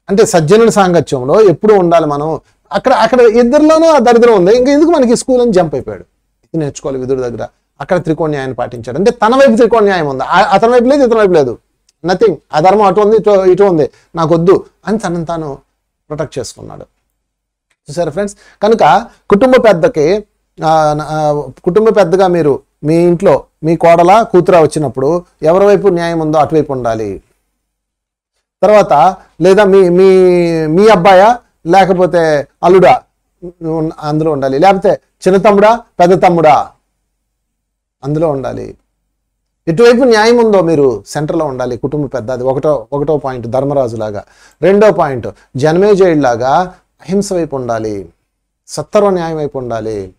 అంటే సజ్జనుడి సాంగత్యంలో ఎప్పుడు ఉండాలి మనం. అక్కడ అక్కడ ఇద్దరిలోనూ ఆ దరిద్రం ఉంది. ఇంకా ఎందుకు మనకి స్కూల్ అని జంప్ అయిపోయాడు? ఇది నేర్చుకోవాలి విధుడి దగ్గర. అక్కడ త్రికోణ న్యాయాన్ని పాటించాడు. అంటే తన వైపు త్రికోణ న్యాయం ఉంది. అతని వైపు లేదు ఇతని వైపు లేదు. నథింగ్ ఆ ధర్మం అటు ఉంది ఇటు ఇటు ఉంది. నాకు వద్దు అని తనను తాను ప్రొటెక్ట్ చేసుకున్నాడు. చూసారా ఫ్రెండ్స్ కనుక కుటుంబ పెద్దకి కుటుంబ పెద్దగా మీరు మీ ఇంట్లో మీ కోడల కూతుర వచ్చినప్పుడు ఎవరి వైపు న్యాయం ఉందో అటువైపు ఉండాలి. తర్వాత లేదా మీ మీ మీ అబ్బాయా లేకపోతే అల్లుడా అందులో ఉండాలి. లేకపోతే చిన్న తమ్ముడా పెద్ద తమ్ముడా అందులో ఉండాలి. ఎటువైపు న్యాయం ఉందో మీరు సెంటర్లో ఉండాలి. కుటుంబ పెద్ద అది ఒకటో ఒకటో పాయింట్ ధర్మరాజు లాగా రెండో పాయింట్ జన్మేజయుడిలాగా అహింస వైపు ఉండాలి. సత్తర్వ న్యాయం వైపు ఉండాలి.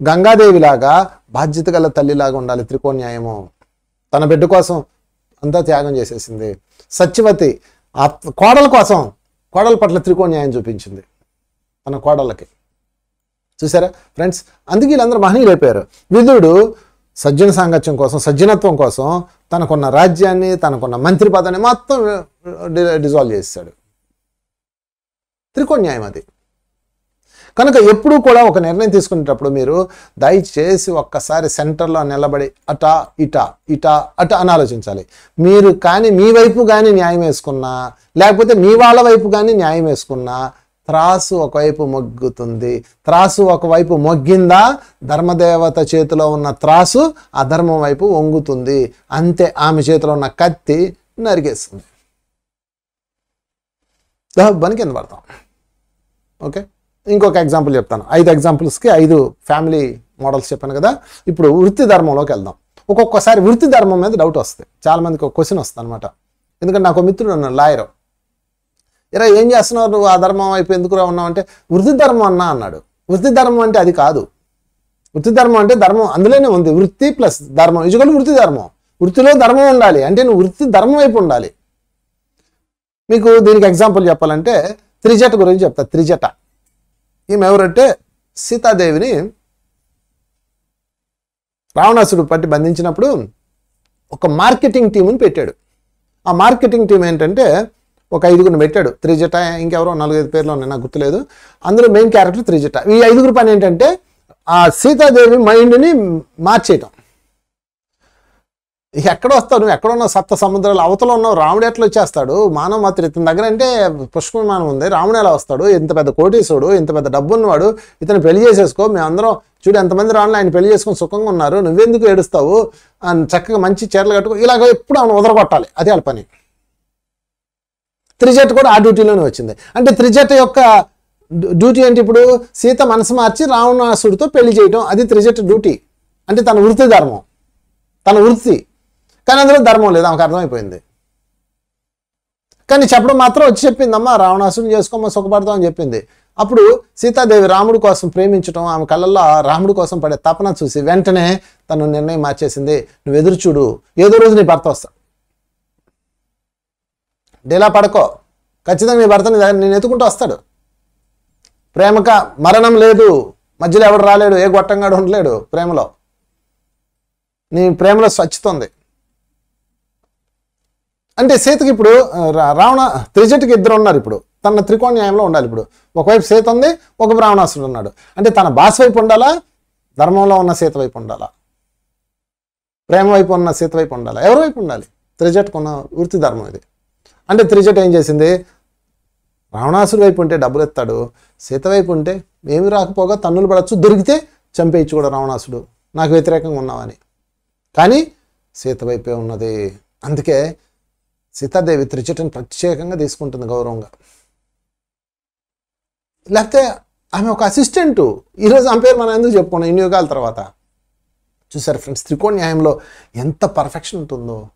గంగాదేవిలాగా బాధ్యత గల తల్లిలాగా ఉండాలి త్రికోణ్యాయము తన బిడ్డ కోసం అంతా త్యాగం చేసేసింది. సత్యవతి ఆ కోడల కోసం కోడల పట్ల త్రికోణ న్యాయం చూపించింది. తన కోడళ్ళకి. చూసారా? ఫ్రెండ్స్ అందుకే వీళ్ళందరూ మహనీయులు అయిపోయారు. విధుడు సజ్జన సాంగత్యం కోసం సజ్జనత్వం కోసం తనకున్న రాజ్యాన్ని తనకున్న మంత్రి పదాన్ని మొత్తం డిజాల్వ్ చేస్తాడు త్రికోణ న్యాయం అది. కనుక ఎప్పుడూ కూడా ఒక నిర్ణయం తీసుకునేటప్పుడు మీరు దయచేసి ఒక్కసారి సెంటర్లో నిలబడి అట ఇట ఇట అట అని ఆలోచించాలి. మీరు కానీ మీ వైపు కానీ న్యాయం వేసుకున్నా లేకపోతే మీ వాళ్ళ వైపు కానీ న్యాయం వేసుకున్నా త్రాసు ఒకవైపు మొగ్గుతుంది. త్రాసు ఒకవైపు మొగ్గిందా? ధర్మదేవత చేతిలో ఉన్న త్రాసు అధర్మం వైపు వంగుతుంది. అంతే ఆమె చేతిలో ఉన్న కత్తి నరిగేస్తుంది దహబ్బని కింద పడతాం ఓకే? ఇంకొక ఎగ్జాంపుల్ చెప్తాను. ఐదు ఎగ్జాంపుల్స్కి ఐదు ఫ్యామిలీ మోడల్స్ చెప్పాను కదా. ఇప్పుడు వృత్తి ధర్మంలోకి వెళ్దాం. ఒక్కొక్కసారి వృత్తి ధర్మం మీద డౌట్ వస్తుంది చాలా మందికి ఒక క్వశ్చన్ వస్తుంది అనమాట ఎందుకంటే నాకు మిత్రుడు ఉన్నాడు లాయర్ ఇరా ఏం చేస్తున్నావు? నువ్వు ఆ ధర్మం వైపు ఎందుకు ఉన్నావు? అంటే వృత్తి ధర్మం అన్నా అన్నాడు. వృత్తి ధర్మం అంటే అది కాదు. వృత్తి ధర్మం అంటే ధర్మం అందులోనే ఉంది. వృత్తి ప్లస్ ధర్మం. ఇజుగలు వృత్తి ధర్మం. వృత్తిలో ధర్మం ఉండాలి. అంటే నువ్వు వృత్తి ధర్మం వైపు ఉండాలి. మీకు దీనికి ఎగ్జాంపుల్ చెప్పాలంటే త్రిజట గురించి చెప్తా. త్రిజట. ఈమె ఎవరంటే సీతాదేవిని రావణాసుడు పట్టి బంధించినప్పుడు ఒక మార్కెటింగ్ టీముని పెట్టాడు. ఆ మార్కెటింగ్ టీం ఏంటంటే ఒక ఐదుగురిని పెట్టాడు. త్రిజట ఇంకెవరో నాలుగైదు పేర్లు ఉన్నాయి నాకు గుర్తులేదు. అందులో మెయిన్ క్యారెక్టర్ త్రిజట. ఈ ఐదుగురు పని ఏంటంటే ఆ సీతాదేవి మైండ్ని మార్చేయటం. ఎక్కడ వస్తావు నువ్వు ఎక్కడ ఉన్నావు సప్త సముద్రాలు అవతల ఉన్నావు రాముడు ఎట్లా వచ్చేస్తాడు? మానవ మాత్రం ఇతని దగ్గర అంటే పుష్ప విమానం ఉంది రాముడు ఎలా వస్తాడు? ఇంత పెద్ద కోటీసుడు ఇంత పెద్ద డబ్బు ఉన్నవాడు ఇతను పెళ్ళి చేసేసుకో మేమందరం చూడు ఎంతమంది రాను ఆయన పెళ్ళి చేసుకుని సుఖంగా ఉన్నారు నువ్వెందుకు ఏడుస్తావు? అని చక్కగా మంచి చీరలు కట్టుకో ఇలాగ ఎప్పుడు ఆమెను ఉదరగొట్టాలి అదే వాళ్ళ పని. త్రిజట్ కూడా ఆ డ్యూటీలోనే వచ్చింది. అంటే త్రిజట్ యొక్క డ్యూటీ ఏంటి ఇప్పుడు? సీత మనసు మార్చి రావణాసుడితో పెళ్ళి చేయటం అది త్రిజట్ డ్యూటీ. అంటే తన వృత్తి ధర్మం. తన వృత్తి. కానీ అందులో ధర్మం లేదు ఆమెకు అర్థమైపోయింది. కానీ చెప్పడం మాత్రం వచ్చి చెప్పింది అమ్మ రావణాసుని చేసుకోమో సుఖపడతాం అని చెప్పింది. అప్పుడు సీతాదేవి రాముడి కోసం ప్రేమించడం ఆమె కళ్ళల్లో రాముడు రాముడి కోసం పడే తపన చూసి వెంటనే తను నిర్ణయం మార్చేసింది నువ్వు ఎదురు చూడు ఏదో రోజు నీ భర్త వస్తాడు డేలా పడకో. ఖచ్చితంగా నీ భర్త నేను ఎత్తుకుంటూ వస్తాడు. ప్రేమక మరణం లేదు మధ్యలో ఎవడు రాలేడు ఏ గొట్టంగాడు ఉండలేడు ప్రేమలో. నీ ప్రేమలో స్వచ్ఛత ఉంది. అంటే సేతుకి ఇప్పుడు రా- రావణ త్రిజటికి ఇద్దరు ఉన్నారు ఇప్పుడు. తన త్రికోణ న్యాయంలో ఉండాలి ఇప్పుడు. ఒకవైపు సీత ఉంది ఒక రావణాసుడు ఉన్నాడు. అంటే తన బాస్ వైపు ఉండాలా ధర్మంలో ఉన్న సీత వైపు ఉండాలా? ప్రేమ వైపు ఉన్న సీత వైపు ఉండాలా? ఎవరి వైపు ఉండాలి? త్రిజట్కు ఉన్న వృత్తి ధర్మం ఇది. అంటే త్రిజట్ ఏం చేసింది? రావణాసుడు వైపు ఉంటే డబ్బులు ఎత్తాడు సీత వైపు ఉంటే ఏమి రాకపోగా తన్నులు పడచ్చు దొరికితే చంపేయచ్చు కూడా రావణాసుడు. నాకు వ్యతిరేకంగా ఉన్నావని. కానీ సీత వైపే ఉన్నది. అందుకే సీతాదేవి త్రిచటను ప్రత్యేకంగా తీసుకుంటుంది గౌరవంగా. లేకపోతే ఆమె ఒక అసిస్టెంట్. ఈరోజు ఆమె పేరు మనం ఎందుకు చెప్పుకున్నాం? ఇన్ని యుగాల తర్వాత. చూసారు ఫ్రెండ్స్? త్రికోణ న్యాయంలో ఎంత పర్ఫెక్షన్ ఉంటుందో.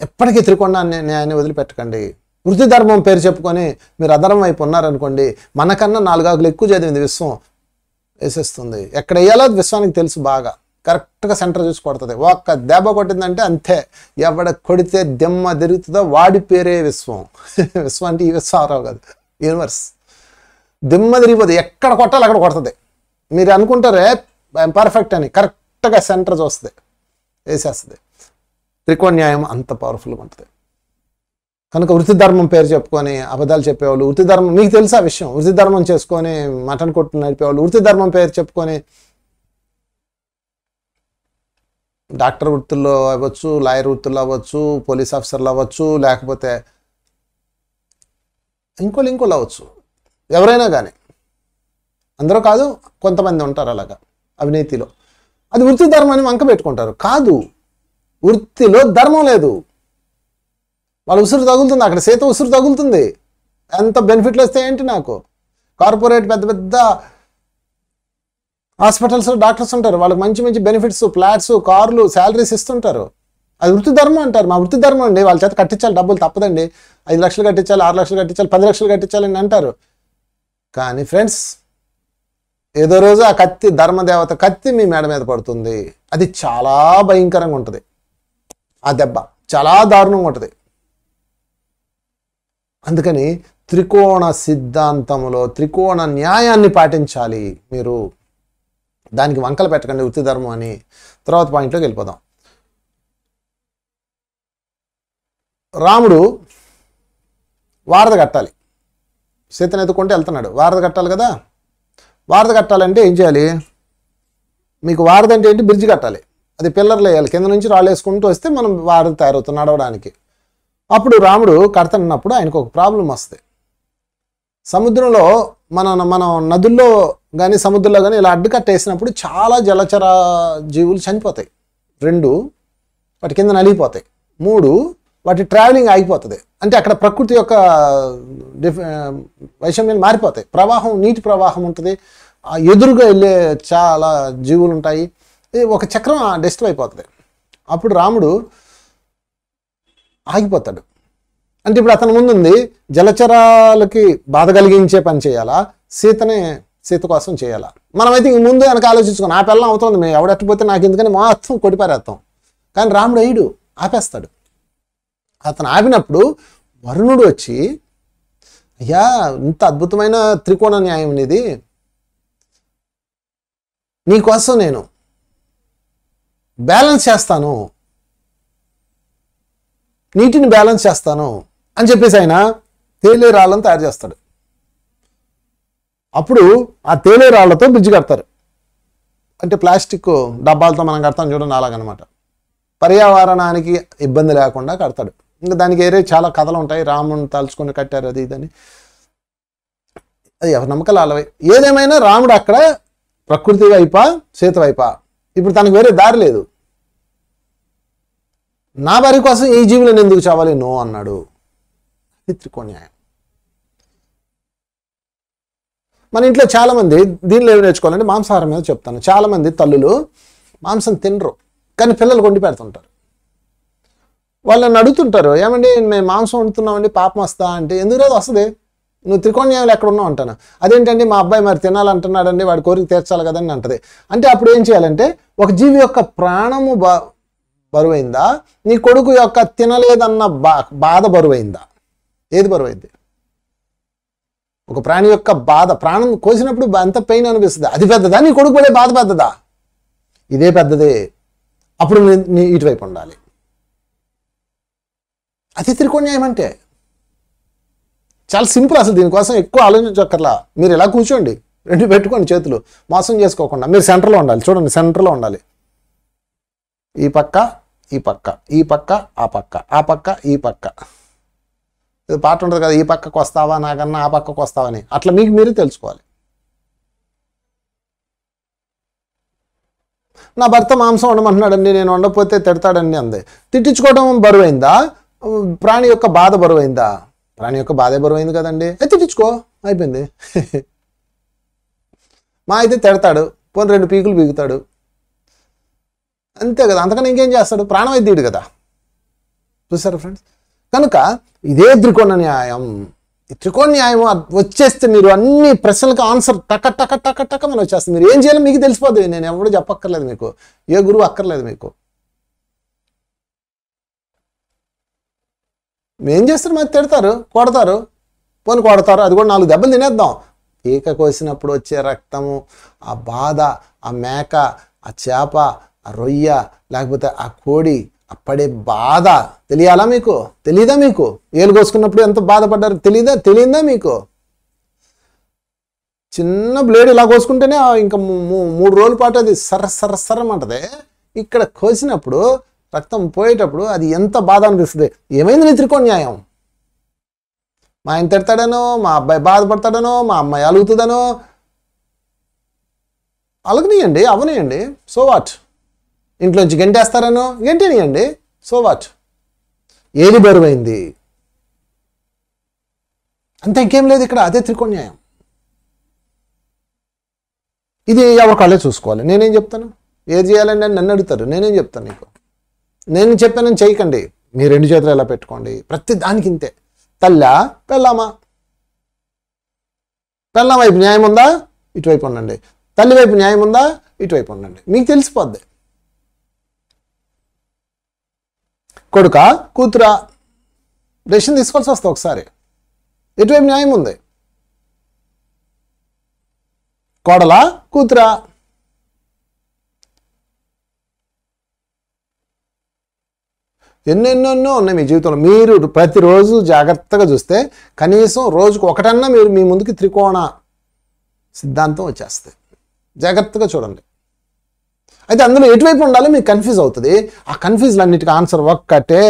ఎప్పటికీ త్రికోణ న్యాయాన్ని వదిలిపెట్టకండి. వృత్తి ధర్మం పేరు చెప్పుకొని మీరు అధర్మం వైపు ఉన్నారనుకోండి మనకన్నా నాలుగాకులు ఎక్కువ చదివింది విశ్వం వేసేస్తుంది. ఎక్కడ వేయాలో విశ్వానికి తెలుసు బాగా. కరెక్ట్గా సెంటర్ చూసి కొడుతుంది. ఒక్క దెబ్బ కొట్టిందంటే అంతే. ఎవడ కొడితే దెమ్మ తిరుగుతుందో వాడి పేరే విశ్వం. విశ్వం అంటే ఈ విశ్వారావు కాదు. యూనివర్స్. దిమ్మ తిరిగిపోతుంది ఎక్కడ కొట్టాలి అక్కడ కొడుతుంది. మీరు అనుకుంటారే పర్ఫెక్ట్ అని. కరెక్ట్గా సెంటర్ చూస్తుంది. వేసేస్తుంది. త్రికోణ న్యాయం అంత పవర్ఫుల్గా ఉంటుంది. కనుక వృత్తి ధర్మం పేరు చెప్పుకొని అబద్ధాలు చెప్పేవాళ్ళు వృత్తి ధర్మం మీకు తెలుసా విషయం? వృత్తి ధర్మం చేసుకొని మటన్ కొట్టు నడిపేవాళ్ళు వృత్తి ధర్మం పేరు చెప్పుకొని డాక్టర్ వృత్తుల్లో అవ్వచ్చు లాయర్ వృత్తుల్లో అవ్వచ్చు పోలీస్ ఆఫీసర్లు అవ్వచ్చు లేకపోతే ఇంకోళ్ళు ఇంకోళ్ళు అవ్వచ్చు. ఎవరైనా కానీ అందరూ కాదు కొంతమంది ఉంటారు అలాగా అవినీతిలో. అది వృత్తి ధర్మాన్ని వంక పెట్టుకుంటారు. కాదు వృత్తిలో ధర్మం లేదు. వాళ్ళ ఉసురు తగులుతుంది అక్కడ సీత ఉసురు తగులుతుంది. ఎంత బెనిఫిట్లు వస్తే ఏంటి నాకు. కార్పొరేట్ పెద్ద పెద్ద హాస్పిటల్స్ డాక్టర్స్ ఉంటారు. వాళ్ళకి మంచి మంచి బెనిఫిట్స్ ఫ్లాట్స్ కార్లు శాలరీస్ ఇస్తుంటారు. అది వృత్తి ధర్మం అంటారు. మా వృత్తి ధర్మం అండి. వాళ్ళ చేత కట్టించాలి డబ్బులు తప్పదండి. ఐదు లక్షలు కట్టించాలి ఆరు లక్షలు కట్టించాలి పది లక్షలు కట్టించాలని అంటారు. కానీ ఫ్రెండ్స్ ఏదో రోజు ఆ కత్తి ధర్మదేవత కత్తి మీ మేడ మీద పడుతుంది. అది చాలా భయంకరంగా ఉంటుంది. ఆ దెబ్బ చాలా దారుణంగా ఉంటుంది. అందుకని త్రికోణ సిద్ధాంతములో త్రికోణ న్యాయాన్ని పాటించాలి మీరు. దానికి వంకలు పెట్టకండి వృత్తి ధర్మం అని. తర్వాత పాయింట్లోకి వెళ్ళిపోదాం. రాముడు వారధ కట్టాలి. సీతను ఎత్తుకుంటే వెళ్తున్నాడు. వారధ కట్టాలి కదా? వారధ కట్టాలంటే ఏం చేయాలి? మీకు వారధ అంటే ఏంటి? బ్రిడ్జ్ కట్టాలి. అది పిల్లర్లు వేయాలి. కింద నుంచి రాళ్ళు వేసుకుంటూ వస్తే మనం వారధ తయారవుతుంది నడవడానికి. అప్పుడు రాముడు కడతన్నప్పుడు ఆయనకు ఒక ప్రాబ్లం వస్తుంది సముద్రంలో మన మనం నదుల్లో కానీ సముద్రంలో కానీ ఇలా అడ్డుకట్టేసినప్పుడు చాలా జలచర జీవులు చనిపోతాయి. రెండు వాటి కింద నలిగిపోతాయి. మూడు వాటి ట్రావెలింగ్ ఆగిపోతుంది. అంటే అక్కడ ప్రకృతి యొక్క డిఫ వైషమ్యం మారిపోతాయి. ప్రవాహం నీటి ప్రవాహం ఉంటుంది. ఆ ఎదురుగా వెళ్ళే చాలా జీవులు ఉంటాయి. ఒక చక్రం డిస్టర్బ్ అయిపోతుంది. అప్పుడు రాముడు ఆగిపోతాడు. అంటే ఇప్పుడు అతని ముందుంది జలచరాలకి బాధ కలిగించే పని చేయాలా? సీతనే సీత కోసం చేయాలా? మనమైతే ఇంక ముందు వెనక ఆలోచించుకుని ఆ పిల్లం అవుతుంది మేము ఎవడెట్టపోతే నాకు ఎందుకని మొత్తం కొడిపారేస్తాం కానీ రాముడు అయ్యుడు ఆపేస్తాడు. అతను ఆపినప్పుడు వరుణుడు వచ్చి అయ్యా ఇంత అద్భుతమైన త్రికోణ న్యాయం ఇది నీకోసం నేను బ్యాలెన్స్ చేస్తాను. నీటిని బ్యాలెన్స్ చేస్తాను. అని చెప్పేసి ఆయన తేలే రాళ్ళను తయారు చేస్తాడు. అప్పుడు ఆ తేలే రాళ్ళతో బ్రిడ్జ్ కడతారు. అంటే ప్లాస్టిక్ డబ్బాలతో మనం కడతాం చూడండి అలాగనమాట. పర్యావరణానికి ఇబ్బంది లేకుండా కడతాడు. ఇంకా దానికి వేరే చాలా కథలు ఉంటాయి. రాముని తలుచుకొని కట్టారు అది ఇదని. అది ఎవరి నమ్మకాలు అలవై ఏదేమైనా రాముడు అక్కడ ప్రకృతి వైపా సీత వైపా. ఇప్పుడు తనకు వేరే దారి లేదు. నా భార్య కోసం ఈ జీవులను ఎందుకు చావాలి? నో అన్నాడు. ఇది త్రికోణ్యాయం మన ఇంట్లో చాలామంది దీనిలో ఏమి నేర్చుకోవాలంటే మాంసాహారం మీద చెప్తాను. చాలామంది తల్లులు మాంసం తినరు కానీ పిల్లలు కొండి పెడుతుంటారు. వాళ్ళని అడుగుతుంటారు ఏమండి మేము మాంసం వండుతున్నామండి పాపం వస్తా అంటే ఎందుకు రోజు వస్తుంది. నువ్వు త్రికోణ్యాయాలు ఎక్కడ ఉన్నావు? అంటాను. అదేంటండి మా అబ్బాయి మరి తినాలంటున్నాడండి వాడి కోరిక తీర్చాలి కదండి అంటది. అంటే అప్పుడు ఏం చేయాలంటే ఒక జీవి యొక్క ప్రాణము బ బరువైందా? నీ కొడుకు యొక్క తినలేదన్న బా బాధ బరువైందా? ఏది బరువైంది? ఒక ప్రాణి యొక్క బాధ ప్రాణం కోసినప్పుడు ఎంత పెయిన్ అనిపిస్తుంది. అది పెద్దదా? నీ కొడుకు పడే బాధ పెద్దదా? ఇదే పెద్దదే. అప్పుడు నీ- నీ ఇటువైపు ఉండాలి. అది త్రికోణ్యాయం అంటే చాలా సింపుల్ అసలు దీనికోసం ఎక్కువ ఆలోచించక్కర్లా. మీరు ఇలా కూర్చోండి రెండు పెట్టుకోండి చేతులు. మోసం చేసుకోకుండా మీరు సెంటర్లో ఉండాలి. చూడండి సెంటర్లో ఉండాలి. ఈ పక్క ఈ పక్క ఈ పక్క ఆ పక్క ఆ పక్క ఈ పక్క. ఇది పాట ఉంటుంది కదా ఈ పక్కకు వస్తావా నాకన్నా ఆ పక్కకు వస్తావా అని. అట్లా మీకు మీరే తెలుసుకోవాలి. నా భర్త మాంసం వండమంటున్నాడండి నేను వండకపోతే తిడతాడండి అంది. తిట్టించుకోవడం బరువైందా? ప్రాణి యొక్క బాధ బరువైందా? ప్రాణి యొక్క బాధే బరువైంది కదండి. అయితే తిట్టించుకో అయిపోయింది. మా అయితే తిడతాడు పోనీ రెండు పీకులు పీకుతాడు. అంతే కదా అంతకన్నా ఇంకేం చేస్తాడు? ప్రాణం వైద్యుడు కదా. చూసారా ఫ్రెండ్స్ కనుక ఇదే త్రికోణ న్యాయం. ఈ త్రికోణ న్యాయం వచ్చేస్తే మీరు అన్ని ప్రశ్నలకు ఆన్సర్ టక టక టక టక మనం వచ్చేస్తుంది మీరు ఏం చేయాలో మీకు తెలిసిపోద్ది. నేను ఎవడు చెప్పక్కర్లేదు మీకు. ఏ గురువు అక్కర్లేదు మీకు. ఏం చేస్తారు? మరి తిడతారు కొడతారు. పోని కొడతారు. అది కూడా నాలుగు దెబ్బలు తినేద్దాం. ఈక కోసినప్పుడు వచ్చే రక్తము ఆ బాధ ఆ మేక ఆ చేప ఆ రొయ్య లేకపోతే ఆ కోడి పడే బాధ తెలియాలా మీకు? తెలీదా మీకు? ఏలు కోసుకున్నప్పుడు ఎంత బాధపడ్డారు? తెలీదా? తెలియదా మీకు? చిన్న బ్లేడ్ ఇలా కోసుకుంటేనే ఇంకా మూ- మూడు రోజుల పాటు అది సర సర సరమంటది ఇక్కడ కోసినప్పుడు రక్తం పోయేటప్పుడు అది ఎంత బాధ అనిపిస్తుంది? ఏమైంది నీ త్రికోణ్యాయం? మా ఆయన తిడతాడనో మా అబ్బాయి బాధపడతాడనో మా అమ్మాయి అలుగుతుందనో అలగనియండి అవనియండి. సో వాట్ ఇంట్లోంచి గంటేస్తారనో? గంటేనియండి. సో వాట్ ఏది బరువైంది? అంతే ఇంకేం లేదు ఇక్కడ అదే త్రికోణ్యాయం. ఇది ఎవరికాళ్ళే చూసుకోవాలి? నేనేం చెప్తాను? ఏది చేయాలండి అని నన్ను అడుగుతారు. నేనేం చెప్తాను నీకు? నేను చెప్పానని చేయకండి. మీ రెండు చేతులు ఎలా పెట్టుకోండి? ప్రతి దానికి ఇంతే. తల్లా పెళ్ళామా? పెళ్ళాం వైపు న్యాయం ఉందా? ఇటువైపు ఉండండి. తల్లి వైపు న్యాయం ఉందా? ఇటువైపు ఉండండి. మీకు తెలిసిపోద్ది. కొడుక కూతురా డెసిషన్ తీసుకోవాల్సి వస్తుంది ఒకసారి. ఎటువైపు న్యాయం ఉంది? కోడలా కూతురా? ఎన్నెన్నెన్నో ఉన్నాయి మీ జీవితంలో. మీరు ప్రతిరోజు జాగ్రత్తగా చూస్తే కనీసం రోజుకు ఒకటన్నా మీరు మీ ముందుకి త్రికోణ సిద్ధాంతం వచ్చేస్తుంది జాగ్రత్తగా చూడండి. అయితే అందులో ఎటువైపు ఉండాలో? మీకు కన్ఫ్యూజ్ అవుతుంది. ఆ కన్ఫ్యూజ్లన్నిటికీ ఆన్సర్ ఒక్కటే.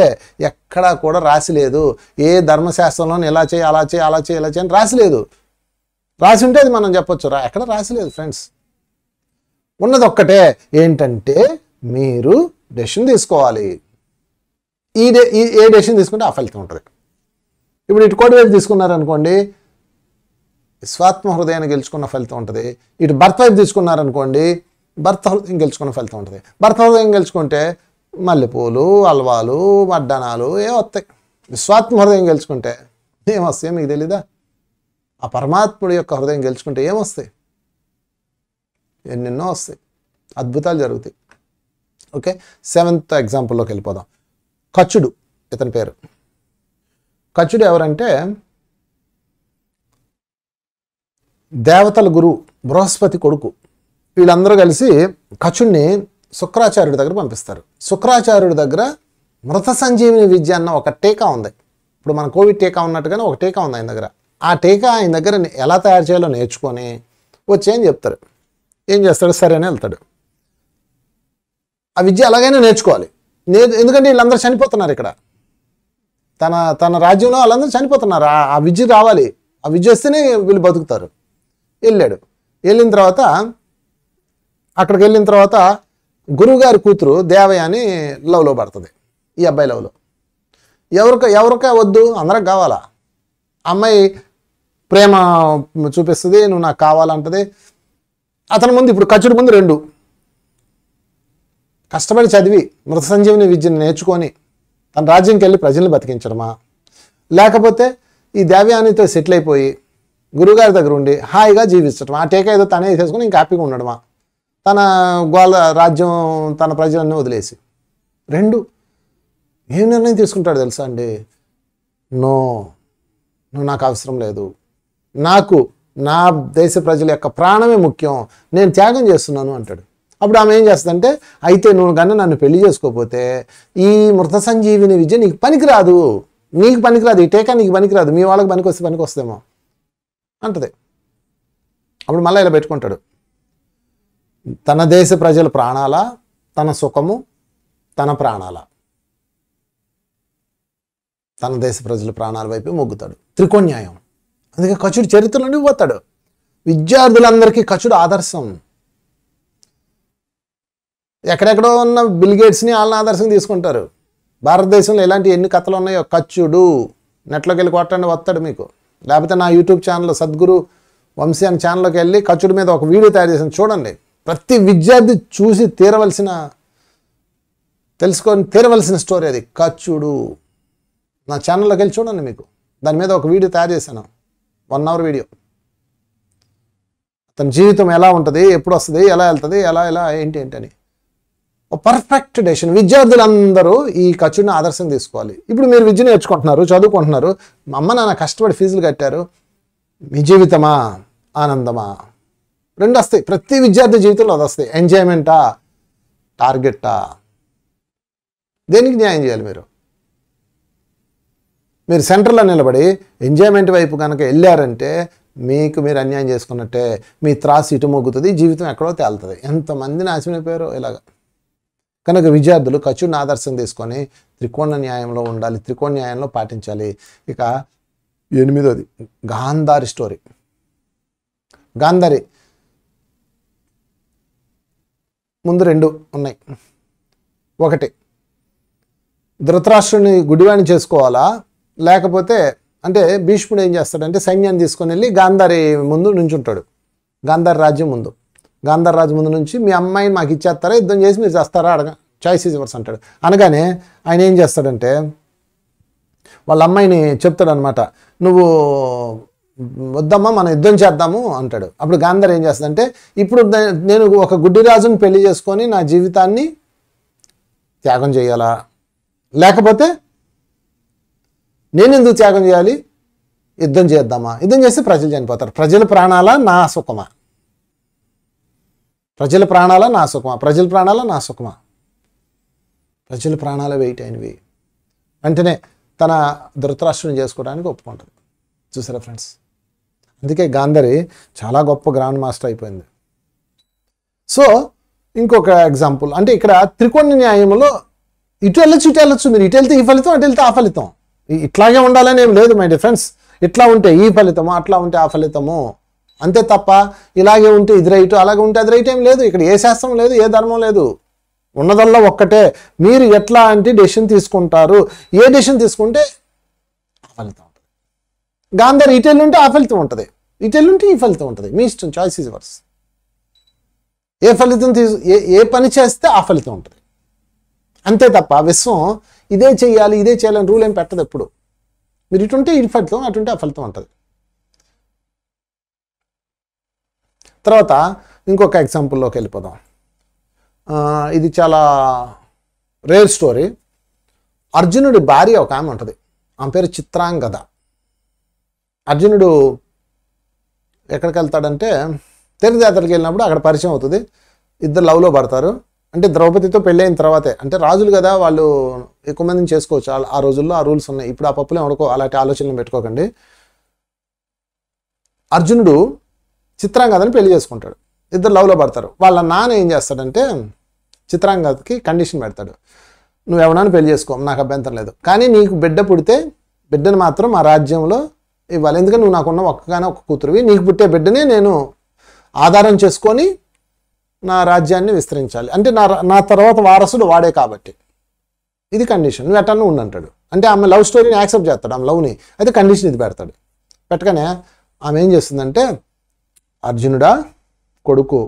ఎక్కడా కూడా రాసి లేదు. ఏ ధర్మశాస్త్రంలో ఇలా చేయి అలా చేయి అలా చేయి ఇలా చేయని రాసిలేదు రాసి ఉంటే అది మనం చెప్పొచ్చు. రా ఎక్కడ రాసి లేదు ఫ్రెండ్స్ ఉన్నది ఒక్కటే ఏంటంటే మీరు డెసిషన్ తీసుకోవాలి. ఈ డే ఈ ఏ డెసిషన్ తీసుకుంటే ఆ ఫలితం ఉంటుంది. ఇప్పుడు ఇటు కోటి వైపు తీసుకున్నారనుకోండి స్వాత్మ హృదయాన్ని గెలుచుకున్న ఫలితం ఉంటుంది. ఇటు భర్త వైపు తీసుకున్నారనుకోండి భర్త హృదయం గెలుచుకున్న ఫలితం ఉంటుంది. భర్త హృదయం గెలుచుకుంటే మల్లెపూలు అల్వాలు మడ్డనాలు ఏ వస్తాయి. స్వాత్మ హృదయం గెలుచుకుంటే ఏమొస్తాయి మీకు తెలీదా? ఆ పరమాత్ముడి యొక్క హృదయం గెలుచుకుంటే ఏమొస్తాయి ఎన్నెన్నో వస్తాయి. అద్భుతాలు జరుగుతాయి. ఓకే? సెవెంత్ ఎగ్జాంపుల్లోకి వెళ్ళిపోదాం. ఖచ్చుడు ఇతని పేరు. కచుడు ఎవరంటే దేవతల గురువు బృహస్పతి కొడుకు. వీళ్ళందరూ కలిసి కచుణ్ణి శుక్రాచార్యుడి దగ్గర పంపిస్తారు. శుక్రాచార్యుడి దగ్గర మృత సంజీవిని విద్య అన్న ఒక టీకా ఉంది. ఇప్పుడు మన కోవిడ్ టీకా ఉన్నట్టుగానే ఒక టీకా ఉంది ఆయన దగ్గర. ఆ టీకా ఆయన దగ్గర ఎలా తయారు చేయాలో నేర్చుకొని వచ్చి చెప్తారు? ఏం చేస్తాడు? సరే అని వెళ్తాడు. ఆ విద్య అలాగైనా నేర్చుకోవాలి. నే ఎందుకంటే వీళ్ళందరూ చనిపోతున్నారు ఇక్కడ. తన తన రాజ్యంలో వాళ్ళందరూ చనిపోతున్నారు. ఆ విద్య రావాలి. ఆ విద్య వస్తేనే వీళ్ళు బతుకుతారు. వెళ్ళాడు. వెళ్ళిన తర్వాత అక్కడికి వెళ్ళిన తర్వాత గురువుగారి కూతురు దేవయాని లవ్లో పడుతుంది. ఈ అబ్బాయి లవ్లో. ఎవరికి ఎవరికా వద్దు? అందరికి కావాలా? అమ్మాయి ప్రేమ చూపిస్తుంది నువ్వు నాకు కావాలంటది. అతని ముందు ఇప్పుడు ఖర్చుడి ముందు రెండు. కష్టపడి చదివి మృత సంజీవిని విద్యను నేర్చుకొని తన రాజ్యంకి వెళ్ళి ప్రజల్ని బతికించడమా? లేకపోతే ఈ దేవయానితో సెటిల్ అయిపోయి గురుగారి దగ్గర ఉండి హాయిగా జీవించడం ఆ టీకా ఏదో తనే చేసుకుని ఇంకా హ్యాపీగా ఉండడమా? తన గోల రాజ్యం తన ప్రజలన్నీ వదిలేసి. రెండు ఏం నిర్ణయం తీసుకుంటాడు తెలుసా అండి? నో నువ్వు నాకు అవసరం లేదు. నాకు నా దేశ ప్రజల యొక్క ప్రాణమే ముఖ్యం. నేను త్యాగం చేస్తున్నాను అంటాడు. అప్పుడు ఆమె ఏం చేస్తుందంటే అయితే నువ్వు కన్నా నన్ను పెళ్ళి చేసుకోకపోతే ఈ మృత సంజీవిని విద్య నీకు పనికిరాదు. నీకు పనికిరాదు. ఈ టేకా నీకు పనికిరాదు. మీ వాళ్ళకి పనికి వస్తే పనికి వస్తేమో అంటది. అప్పుడు మళ్ళీ ఇలా పెట్టుకుంటాడు. తన దేశ ప్రజల ప్రాణాల తన సుఖము తన ప్రాణాల. తన దేశ ప్రజల ప్రాణాల వైపు మొగ్గుతాడు. త్రికోణ్యాయం. అందుకే కచుడు చరిత్రలోనే పోతాడు. విద్యార్థులందరికీ కచుడు ఆదర్శం. ఎక్కడెక్కడో ఉన్న బిల్గేట్స్ని వాళ్ళని ఆదర్శం తీసుకుంటారు. భారతదేశంలో ఎలాంటి ఎన్ని కథలు ఉన్నాయో? కచ్చుడు. నెట్లోకి వెళ్ళి కొట్టండి వస్తాడు మీకు. లేకపోతే నా యూట్యూబ్ ఛానల్ సద్గురు వంశీ అనే ఛానల్లోకి వెళ్ళి కచ్చుడి మీద ఒక వీడియో తయారు చేసాను చూడండి. ప్రతి విద్యార్థి చూసి తీరవలసిన తెలుసుకొని తీరవలసిన స్టోరీ అది. కచ్చుడు. నా ఛానల్లోకి వెళ్ళి చూడండి మీకు. దాని మీద ఒక వీడియో తయారు చేశాను. One hour video. తన జీవితం ఎలా ఉంటుంది? ఎప్పుడు వస్తుంది? ఎలా వెళ్తుంది? ఎలా ఎలా ఏంటి ఏంటి అని. ఒక పర్ఫెక్ట్ డెసిషన్. విద్యార్థులందరూ ఈ ఖర్చుని ఆదర్శం తీసుకోవాలి. ఇప్పుడు మీరు విద్య నేర్చుకుంటున్నారు చదువుకుంటున్నారు. మా అమ్మ నాన్న కష్టపడి ఫీజులు కట్టారు. మీ జీవితమా? ఆనందమా? రెండు వస్తాయి ప్రతి విద్యార్థి జీవితంలో అది వస్తాయి ఎంజాయ్మెంటా టార్గెట్టా దేనికి న్యాయం చేయాలి మీరు? మీరు సెంటర్లో నిలబడి ఎంజాయ్మెంట్ వైపు కనుక వెళ్ళారంటే మీకు మీరు అన్యాయం చేసుకున్నట్టే మీ త్రాసు ఇటు మొగ్గుతుంది జీవితం ఎక్కడో తేలుతుంది. ఎంతమంది నాశనం ఇలాగ. కనుక విద్యార్థులు ఖర్చుని ఆదర్శం తీసుకొని త్రికోణ న్యాయంలో ఉండాలి త్రికోణ న్యాయంలో పాటించాలి. ఇక ఎనిమిదోది గాంధారి స్టోరీ గాంధారి ముందు రెండు ఉన్నాయి. ఒకటి ధృతరాష్ట్రుని గుడివాణి చేసుకోవాలా? లేకపోతే అంటే భీష్ముడు ఏం చేస్తాడంటే సైన్యాన్ని తీసుకొని వెళ్ళి గాంధారి ముందు నుంచుంటాడు. గాంధారి రాజ్యం ముందు. గాంధారి రాజ్యం ముందు నుంచి మీ అమ్మాయిని మాకు ఇచ్చేస్తారా? యుద్ధం చేసి మీరు చేస్తారా? అడగ చాయిస్ ఇవర్స్ అంటాడు. అనగానే ఆయన ఏం చేస్తాడంటే వాళ్ళ అమ్మాయిని చెప్తాడనమాట నువ్వు వద్దమ్మా మనం యుద్ధం చేద్దాము అంటాడు. అప్పుడు గాంధర్ ఏం చేస్తుందంటే ఇప్పుడు నేను ఒక గుడ్డిరాజుని పెళ్ళి చేసుకొని నా జీవితాన్ని త్యాగం చేయాలా? లేకపోతే నేను ఎందుకు త్యాగం చేయాలి? యుద్ధం చేద్దామా? యుద్ధం చేస్తే ప్రజలు చనిపోతారు. ప్రజల ప్రాణాల నా సుఖమా? ప్రజల ప్రాణాల నా సుఖమా? ప్రజల ప్రాణాల నా సుఖమా? ప్రజల ప్రాణాల వెయిట్ అయినవి. వెంటనే తన ధృతరాష్ట్రుని చేసుకోవడానికి ఒప్పుకుంటుంది. చూసారా ఫ్రెండ్స్? అందుకే గాంధరి చాలా గొప్ప గ్రాండ్ మాస్టర్ అయిపోయింది. సో ఇంకొక ఎగ్జాంపుల్. అంటే ఇక్కడ త్రికోణ న్యాయంలో ఇటు వెళ్ళచ్చు ఇటు వెళ్ళొచ్చు. మీరు ఇటు వెళ్తే ఈ ఫలితం అటు వెళ్తే ఆ ఫలితం. ఇట్లాగే ఉండాలని ఏం లేదు మై ఫ్రెండ్స్. ఇట్లా ఉంటే ఈ ఫలితము అట్లా ఉంటే ఆ ఫలితము. అంతే తప్ప ఇలాగే ఉంటే ఇది రైటు అలాగే ఉంటే అది రైట్ ఏం లేదు. ఇక్కడ ఏ శాస్త్రం లేదు ఏ ధర్మం లేదు. ఉన్నదల్లా ఒక్కటే. మీరు ఎట్లా అంటే డెసిషన్ తీసుకుంటారు. ఏ డెసిషన్ తీసుకుంటే ఆ ఫలితం ఉంటుంది. గాంధార్ ఇటెల్ ఉంటే ఆ ఫలితం ఉంటుంది. ఇటెల్ ఉంటే ఈ ఫలితం ఉంటుంది. మీ ఇష్టం చాయిస్ ఇస్ వర్స్ ఏ ఫలితం తీసు ఏ ఏ పని చేస్తే ఆ ఫలితం ఉంటుంది. అంతే తప్ప విశ్వం ఇదే చేయాలి ఇదే చేయాలని రూల్ ఏం పెట్టదు ఎప్పుడు. మీరు ఇటుంటే ఈ ఫలితం అటుంటే ఆ ఫలితం ఉంటుంది. తర్వాత ఇంకొక ఎగ్జాంపుల్లోకి వెళ్ళిపోదాం. ఇది చాలా రేర్ స్టోరీ. అర్జునుడి భార్య ఒక ఆమె ఉంటుంది. ఆమె పేరు చిత్రాంగద. అర్జునుడు ఎక్కడికి వెళ్తాడంటే తీర్థయాత్రకి వెళ్ళినప్పుడు అక్కడ పరిచయం అవుతుంది. ఇద్దరు లవ్లో పడతారు. అంటే ద్రౌపదితో పెళ్ళైన తర్వాతే. అంటే రాజులు కదా వాళ్ళు ఎక్కువ మందిని చేసుకోవచ్చు. ఆ- ఆ రోజుల్లో ఆ రూల్స్ ఉన్నాయి. ఇప్పుడు ఆ పప్పులే ఉడకో అలాంటి ఆలోచనలు పెట్టుకోకండి. అర్జునుడు చిత్రాంగదని పెళ్ళి చేసుకుంటాడు. ఇద్దరు లవ్లో పడతారు. వాళ్ళ నాన్న ఏం చేస్తాడంటే చిత్రాంగదకి కండిషన్ పెడతాడు. నువ్వు ఎవడాన్ని పెళ్ళి చేసుకో నాకు అభ్యంతరం లేదు. కానీ నీకు బిడ్డ పుడితే బిడ్డను మాత్రం మా రాజ్యంలో ఇవ్వాలి. ఎందుకంటే నువ్వు నాకున్న ఒక్కగానే ఒక కూతురువి. నీకు పుట్టే బిడ్డని నేను ఆధారం చేసుకొని నా రాజ్యాన్ని విస్తరించాలి. అంటే నా నా తర్వాత వారసుడు వాడే కాబట్టి. ఇది కండిషన్ నువ్వు ఎట్టన్నా ఉండంటాడు అంటే ఆమె లవ్ స్టోరీని యాక్సెప్ట్ చేస్తాడు. ఆమె లవ్ని అయితే కండిషన్ ఇది పెడతాడు. పెట్టగానే ఆమె ఏం చేస్తుందంటే అర్జునుడా కొడుకు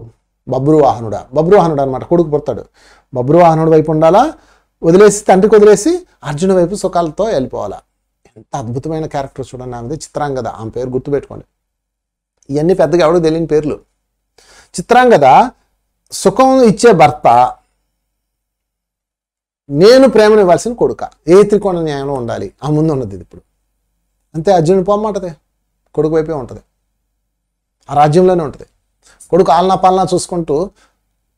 బబ్రువాహనుడా బబ్రువాహనుడు అనమాట కొడుకు పుడతాడు. బబ్రువాహనుడు వైపు ఉండాలా? వదిలేసి తండ్రికి వదిలేసి అర్జున వైపు సుఖాలతో వెళ్ళిపోవాలా? ఎంత అద్భుతమైన క్యారెక్టర్ చూడండి. ఆమెది చిత్రాంగద ఆమె పేరు గుర్తుపెట్టుకోండి. ఇవన్నీ పెద్దగా ఎవడో తెలియని పేర్లు. చిత్రాంగద సుఖం ఇచ్చే భర్త నేను ప్రేమను ఇవ్వాల్సిన కొడుక. ఏ త్రికోణ న్యాయంలో ఉండాలి? ఆ ముందు ఉన్నది ఇది ఇప్పుడు. అంతే అర్జునుడు పొమ్మంటది కొడుకు వైపే ఉంటుంది. ఆ రాజ్యంలోనే ఉంటుంది. కొడుకు ఆలనా పాలనా చూసుకుంటూ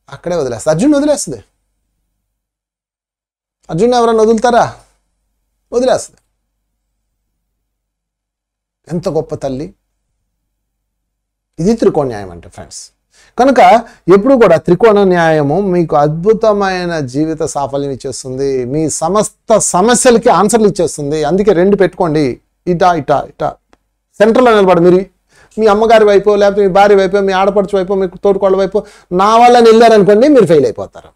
అక్కడే వదిలేస్తుంది. అర్జున్ వదిలేస్తుంది. అర్జున్ ఎవరైనా వదులుతారా? వదిలేస్తుంది. ఎంత గొప్ప తల్లి? ఇది త్రికోణ న్యాయం అంటే ఫ్రెండ్స్. కనుక ఎప్పుడు కూడా త్రికోణ న్యాయము మీకు అద్భుతమైన జీవిత సాఫల్యం ఇచ్చేస్తుంది. మీ సమస్త సమస్యలకి ఆన్సర్లు ఇచ్చేస్తుంది. అందుకే రెండు పెట్టుకోండి. ఇటా ఇటా ఇటా. సెంటర్లో నిలబడి. మీరు మీ అమ్మగారి వైపు లేకపోతే మీ భార్య వైపు మీ ఆడపడుచు వైపు మీ తోడుకోళ్ళ వైపు నా వాళ్ళని వెళ్ళారనుకోండి మీరు ఫెయిల్ అయిపోతారు.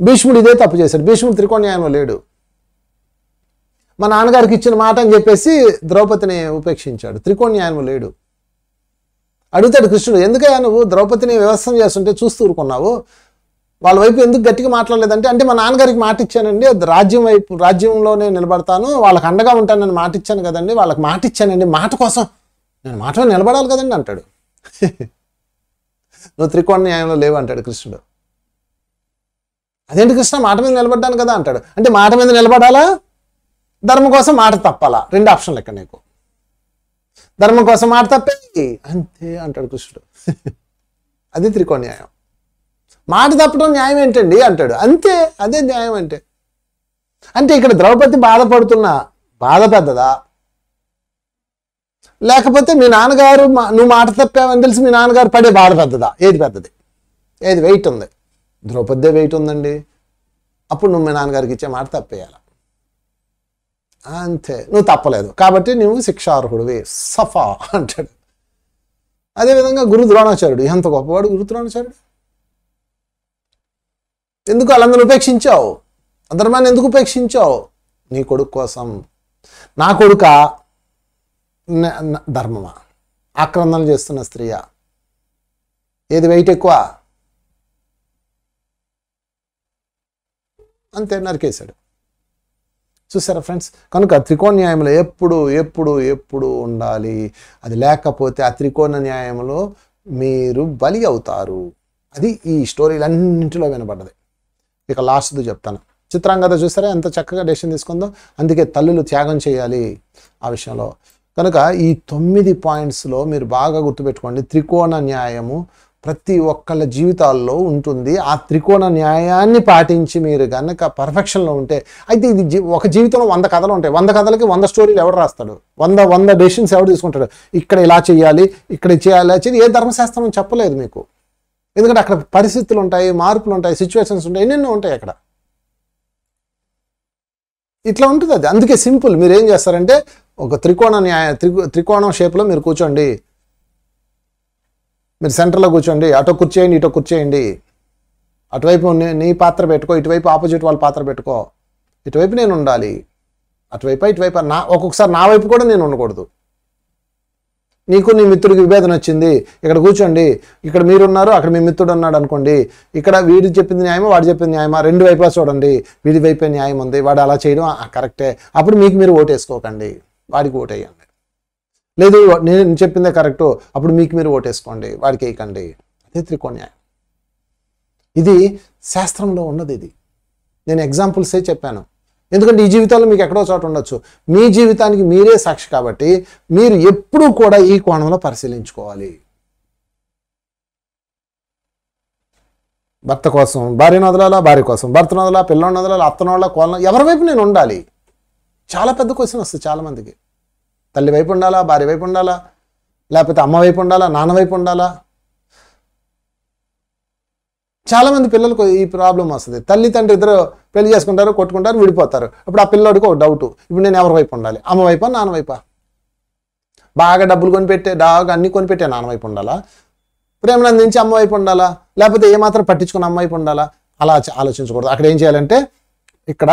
భీష్ముడు ఇదే తప్పు చేశాడు. భీష్ముడు త్రికోణ న్యాయంలో లేడు. మా నాన్నగారికి ఇచ్చిన మాట అని చెప్పేసి ద్రౌపదిని ఉపేక్షించాడు. త్రికోణ న్యాయంలో లేడు. అడుగుతాడు కృష్ణుడు ఎందుకయ్యా నువ్వు ద్రౌపదిని వ్యవస్థం చేస్తుంటే చూస్తూ ఊరుకున్నావు? వాళ్ళ వైపు ఎందుకు గట్టిగా మాట్లాడలేదంటే అంటే మా నాన్నగారికి మాట ఇచ్చానండి రాజ్యం వైపు రాజ్యంలోనే నిలబడతాను వాళ్ళకి అండగా ఉంటానని మాట ఇచ్చాను కదండి వాళ్ళకి మాట ఇచ్చానండి మాట కోసం నేను మాట నిలబడాలి కదండి అంటాడు. నువ్వు త్రికోణ న్యాయంలో లేవు అంటాడు కృష్ణుడు. అదేంటి కృష్ణ మాట మీద నిలబడ్డాను కదా అంటాడు. అంటే మాట మీద నిలబడాలా? ధర్మం కోసం మాట తప్పాలా? రెండు ఆప్షన్లు ఇక్కడ నీకు. ధర్మం కోసం మాట తప్పేది అంతే అంటాడు కృష్ణుడు. అది త్రికోణ న్యాయం మాట తప్పడం న్యాయం ఏంటండి? అంటాడు. అంతే అదే న్యాయం అంటే. అంటే ఇక్కడ ద్రౌపది బాధపడుతున్న బాధ పెద్దదా? లేకపోతే మీ నాన్నగారు నువ్వు మాట తప్పావని తెలిసి మీ నాన్నగారు పడే బాధ పెద్దదా? ఏది పెద్దది? ఏది వెయిట్ ఉంది? ద్రౌపదే వెయిట్ ఉందండి. అప్పుడు నువ్వు మీ నాన్నగారికి ఇచ్చే మాట తప్పేయాలి? అంతే. నువ్వు తప్పలేదు. కాబట్టి నువ్వు శిక్షార్హుడివి. సఫా అంటాడు. అదేవిధంగా గురు ద్రోణాచార్యుడు. ఎంత గొప్పవాడు గురు ద్రోణాచార్యుడు? ఎందుకు వాళ్ళందరూ ఉపేక్షించావు? అందరమాన్ని ఎందుకు ఉపేక్షించావు? నీ కొడుకు కోసం. నా కొడుక న- ధర్మమా? ఆక్రందనలు చేస్తున్న స్త్రీయా? ఏది వెయిట్ ఎక్కువ? అంతే నరికేశాడు. చూసారా ఫ్రెండ్స్? కనుక త్రికోణ న్యాయంలో ఎప్పుడు ఎప్పుడు ఎప్పుడు ఉండాలి? అది లేకపోతే ఆ త్రికోణ న్యాయంలో మీరు బలి అవుతారు. అది ఈ స్టోరీలన్నింటిలో వినబడ్డది. ఇక లాస్ట్ది చెప్తాను. చిత్రాంగత చూసారా? ఎంత చక్కగా డెసిషన్ తీసుకుందో? అందుకే తల్లులు త్యాగం చేయాలి ఆ విషయంలో. కనుక ఈ తొమ్మిది పాయింట్స్లో మీరు బాగా గుర్తుపెట్టుకోండి. త్రికోణ న్యాయము ప్రతి ఒక్కళ్ళ జీవితాల్లో ఉంటుంది. ఆ త్రికోణ న్యాయాన్ని పాటించి మీరు కనుక పర్ఫెక్షన్లో ఉంటే అయితే ఇది ఒక జీవితంలో వంద కథలు ఉంటాయి. వంద కథలకి వంద స్టోరీలు ఎవరు రాస్తాడు? వంద వంద డెసిషన్స్ ఎవరు తీసుకుంటాడు? ఇక్కడ ఇలా చేయాలి ఇక్కడ చేయాలి అది ఏ ధర్మశాస్త్రం చెప్పలేదు మీకు. ఎందుకంటే అక్కడ పరిస్థితులు ఉంటాయి మార్పులు ఉంటాయి సిచ్యువేషన్స్ ఉంటాయి ఎన్నెన్నో ఉంటాయి అక్కడ. ఇట్లా ఉంటుంది అది. అందుకే సింపుల్. మీరు ఏం చేస్తారంటే ఒక త్రికోణ న్యాయ త్రికో త్రికోణం షేప్లో మీరు కూర్చోండి. మీరు సెంటర్లో కూర్చోండి అటో కూర్చేయండి ఇటో కూర్చేయండి. అటువైపు నీ- పాత్ర పెట్టుకో ఇటువైపు ఆపోజిట్ వాళ్ళ పాత్ర పెట్టుకో. ఇటువైపు నేను ఉండాలి. అటువైపు ఇటువైపు నా ఒక్కొక్కసారి నా వైపు కూడా నేను ఉండకూడదు. నీకు నీ మిత్రుడికి విభేదన వచ్చింది ఇక్కడ కూర్చోండి. ఇక్కడ మీరున్నారు అక్కడ మీ మిత్రుడు ఉన్నాడు అనుకోండి. ఇక్కడ వీడు చెప్పింది న్యాయమా వాడు చెప్పింది న్యాయమా రెండు వైపులా చూడండి. వీడి వైపే న్యాయం ఉంది వాడు అలా చేయడం కరెక్టే. అప్పుడు మీకు మీరు ఓటేసుకోకండి. వాడికి ఓటేయండి. లేదు నేను చెప్పిందే కరెక్టు. అప్పుడు మీకు మీరు ఓటేసుకోండి వాడికి వేయకండి. అదే త్రికోణ్యాయం. ఇది శాస్త్రంలో ఉన్నది ఇది. నేను ఎగ్జాంపుల్సే చెప్పాను. ఎందుకంటే ఈ జీవితాల్లో మీకు ఎక్కడో చోట ఉండొచ్చు. మీ జీవితానికి మీరే సాక్షి కాబట్టి మీరు ఎప్పుడూ కూడా ఈ కోణంలో పరిశీలించుకోవాలి. భర్త కోసం భార్యను వదలాలా భార్య కోసం? భర్తను వదలా పిల్లని వదలాలా అత్తను వదలా కోళ్ళ ఎవరి వైపు నేను ఉండాలి? చాలా పెద్ద క్వశ్చన్ వస్తుంది చాలామందికి. తల్లి వైపు ఉండాలా భార్య వైపు ఉండాలా లేకపోతే అమ్మ వైపు ఉండాలా నాన్న వైపు ఉండాలా? చాలామంది పిల్లలకు ఈ ప్రాబ్లం వస్తుంది. తల్లి తండ్రి ఇద్దరు పెళ్ళి చేసుకుంటారు కొట్టుకుంటారు విడిపోతారు. ఇప్పుడు ఆ పిల్లోడికి ఒక డౌట్ ఇప్పుడు నేను ఎవరి వైపు ఉండాలి? అమ్మ వైపా నాన్న వైపా? బాగా డబ్బులు కొనిపెట్టే బాగా అన్ని కొనిపెట్టే నాన్న వైపు ఉండాలా? ప్రేమను అందించి అమ్మ వైపు ఉండాలా? లేకపోతే ఏమాత్రం పట్టించుకున్న అమ్మ వైపు ఉండాలా? అలా ఆలోచించకూడదు. అక్కడ ఏం చేయాలంటే ఇక్కడ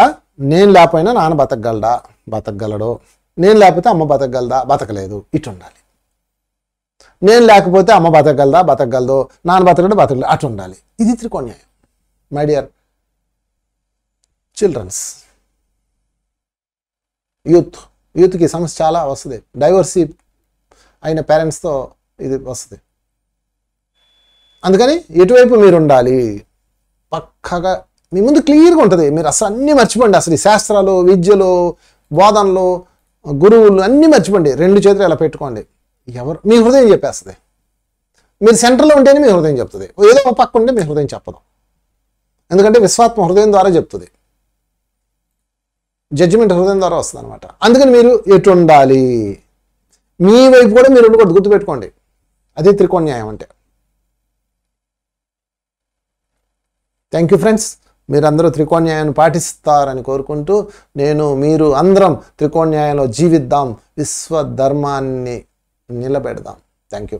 నేను లేకపోయినా నాన్న బతకగలడా? బతకగలడు? నేను లేకపోతే అమ్మ బతకగలదా? బతకలేదు. ఇటు ఉండాలి నేను లేకపోతే అమ్మ బతకగలదా? బతకగలదు. నాన్న బతకడు బతకలేదు అటు ఉండాలి ఇది త్రికోణ్యాయం. మై డియర్ చిల్డ్రన్స్ యూత్ యూత్కి సమస్య చాలా వస్తుంది. డైవర్సీ అయిన పేరెంట్స్తో ఇది వస్తుంది. అందుకని ఎటువైపు మీరు ఉండాలి పక్కగా మీ ముందు క్లియర్గా ఉంటుంది. మీరు అసలు అన్నీ మర్చిపోండి. అసలు ఈ శాస్త్రాలు విద్యలు బోధనలు గురువులు అన్నీ మర్చిపోండి. రెండు చేతులు ఎలా పెట్టుకోండి. ఎవరు? మీ హృదయం చెప్పేస్తుంది. మీరు సెంటర్లో ఉంటేనే మీ హృదయం చెప్తుంది. ఏదో ఒక పక్క ఉంటే మీ హృదయం చెప్పదు. ఎందుకంటే విశ్వాత్మ హృదయం ద్వారా చెప్తుంది. జడ్జిమెంట్ హృదయం ద్వారా వస్తుంది అనమాట అందుకని మీరు ఎటు ఉండాలి? మీ వైపు కూడా మీరు ఉండకూడదు గుర్తుపెట్టుకోండి. అదే త్రికోణ న్యాయం అంటే. థ్యాంక్ యూ ఫ్రెండ్స్ మీరందరూ త్రికోణ్యాయాన్ని పాటిస్తారని కోరుకుంటూ నేను మీరు అందరం త్రికోణ్యాయంలో జీవిద్దాం విశ్వ ధర్మాన్ని నిలబెడదాం. Thank you